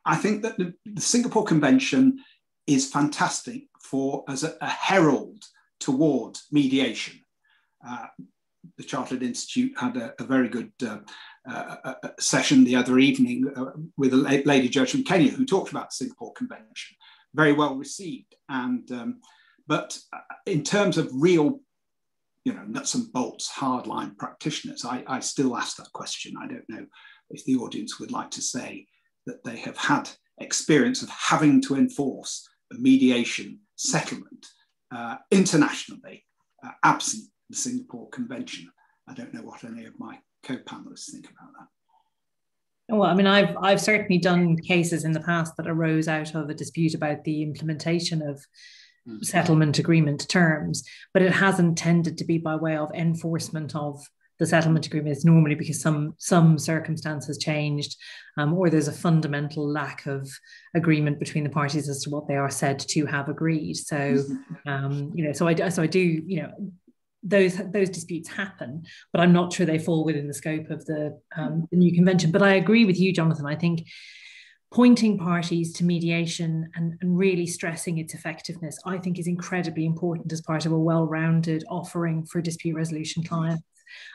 I, think that the, the, Singapore Convention is fantastic for as a, a herald toward mediation. Uh, the Chartered Institute had a, a very good uh, uh, session the other evening with a lady judge from Kenya who talked about the Singapore Convention. Very well received. And um, but uh, in terms of real, you know, nuts and bolts, hardline practitioners, I, I still ask that question. I don't know if the audience would like to say that they have had experience of having to enforce a mediation settlement uh, internationally, uh, absent the Singapore Convention. I don't know what any of my co-panelists think about that. Well, I mean, I've I've certainly done cases in the past that arose out of a dispute about the implementation of mm-hmm. settlement agreement terms, but it hasn't tended to be by way of enforcement of the settlement agreement. Is normally because some some circumstance has changed um, or there's a fundamental lack of agreement between the parties as to what they are said to have agreed. So mm-hmm. um, you know so I so I do you know those those disputes happen but I'm not sure they fall within the scope of the, um, the new convention. But I agree with you Jonathan. I think pointing parties to mediation and, and, really stressing its effectiveness, I think is incredibly important as part of a well-rounded offering for dispute resolution clients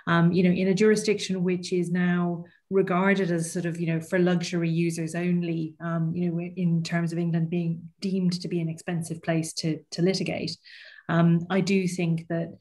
um, you know, in a jurisdiction which is now regarded as sort of, you know, for luxury users only, um, you know, in terms of England being deemed to be an expensive place to, to litigate. Um, I do think that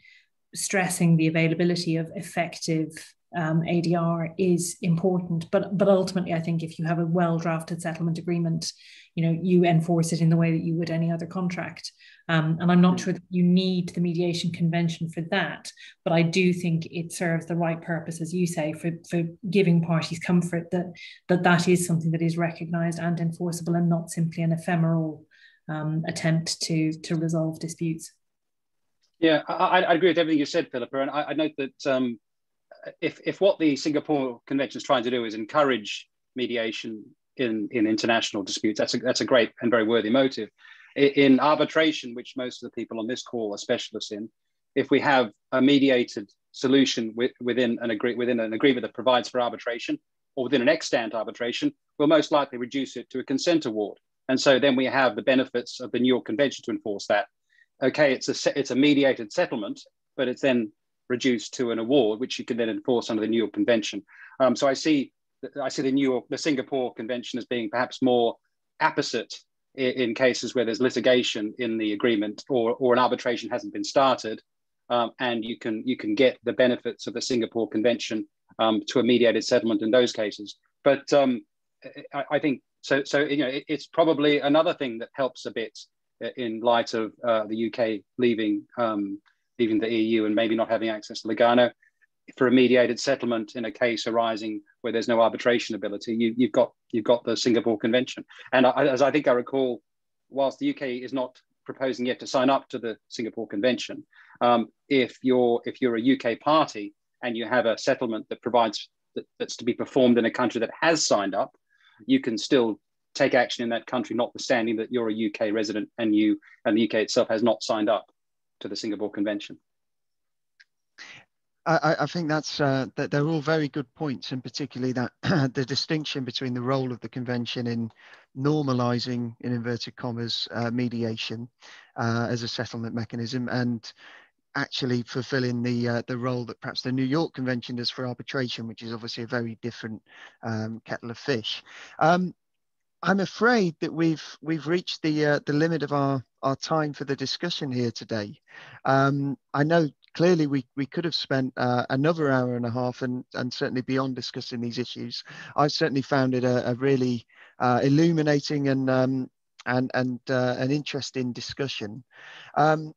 stressing the availability of effective um, ADR is important, but but ultimately, I think if you have a well drafted settlement agreement, you know you enforce it in the way that you would any other contract. Um, and I'm not sure that you need the mediation convention for that, but I do think it serves the right purpose, as you say, for, for giving parties comfort that, that that is something that is recognised and enforceable and not simply an ephemeral um, attempt to, to resolve disputes. Yeah, I, I, agree with everything you said, Philippa. And I, I note that um, if, if what the Singapore Convention is trying to do is encourage mediation in, in international disputes, that's a, that's a great and very worthy motive in arbitration, which most of the people on this call are specialists in, if we have a mediated solution within an agree within an agreement that provides for arbitration or within an extant arbitration, we'll most likely reduce it to a consent award. And so then we have the benefits of the New York Convention to enforce that. Okay, it's a it's a mediated settlement, but it's then reduced to an award, which you can then enforce under the New York Convention. Um, so I see I see the New York the Singapore Convention as being perhaps more apposite in, cases where there's litigation in the agreement or, or an arbitration hasn't been started, um, and you can you can get the benefits of the Singapore Convention um, to a mediated settlement in those cases. But um, I, I, think so. So you know, it, it's probably another thing that helps a bit in light of uh, the UK leaving um, leaving the EU and maybe not having access to Lugano for a mediated settlement in a case arising where there's no arbitration ability, you, have got you've got the Singapore Convention. And I, as I think I recall, whilst the UK is not proposing yet to sign up to the Singapore Convention, um, if you're if you're a UK party and you have a settlement that provides that, that's to be performed in a country that has signed up, you can still take action in that country, notwithstanding that you're a UK resident and you and the UK itself has not signed up to the Singapore Convention. I, I think that's uh, that they're all very good points, and particularly that the distinction between the role of the convention in normalising, in inverted commas, uh, mediation uh, as a settlement mechanism, and actually fulfilling the uh, the role that perhaps the New York Convention does for arbitration, which is obviously a very different um, kettle of fish. Um, I'm afraid that we've we've reached the uh, the limit of our our time for the discussion here today. Um, I know clearly we, we could have spent uh, another hour and a half and, and certainly beyond discussing these issues. I've certainly found it a, a really uh, illuminating and um, and and uh, an interesting discussion. Um,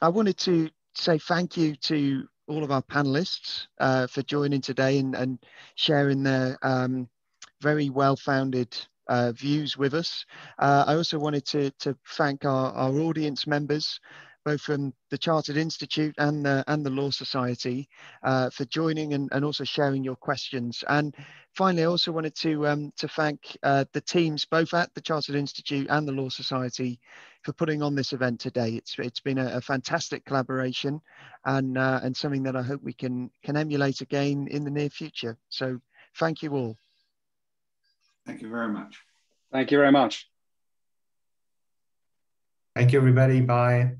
I wanted to say thank you to all of our panelists uh, for joining today and, and sharing their um, very well-founded uh, views with us. Uh, I also wanted to, to thank our, our audience members both from the Chartered Institute and the, and the Law Society uh, for joining and, and also sharing your questions. And finally, I also wanted to, um, to thank uh, the teams both at the Chartered Institute and the Law Society for putting on this event today. It's, it's been a, a fantastic collaboration and, uh, and something that I hope we can, can emulate again in the near future. So thank you all. Thank you very much. Thank you very much. Thank you, everybody. Bye.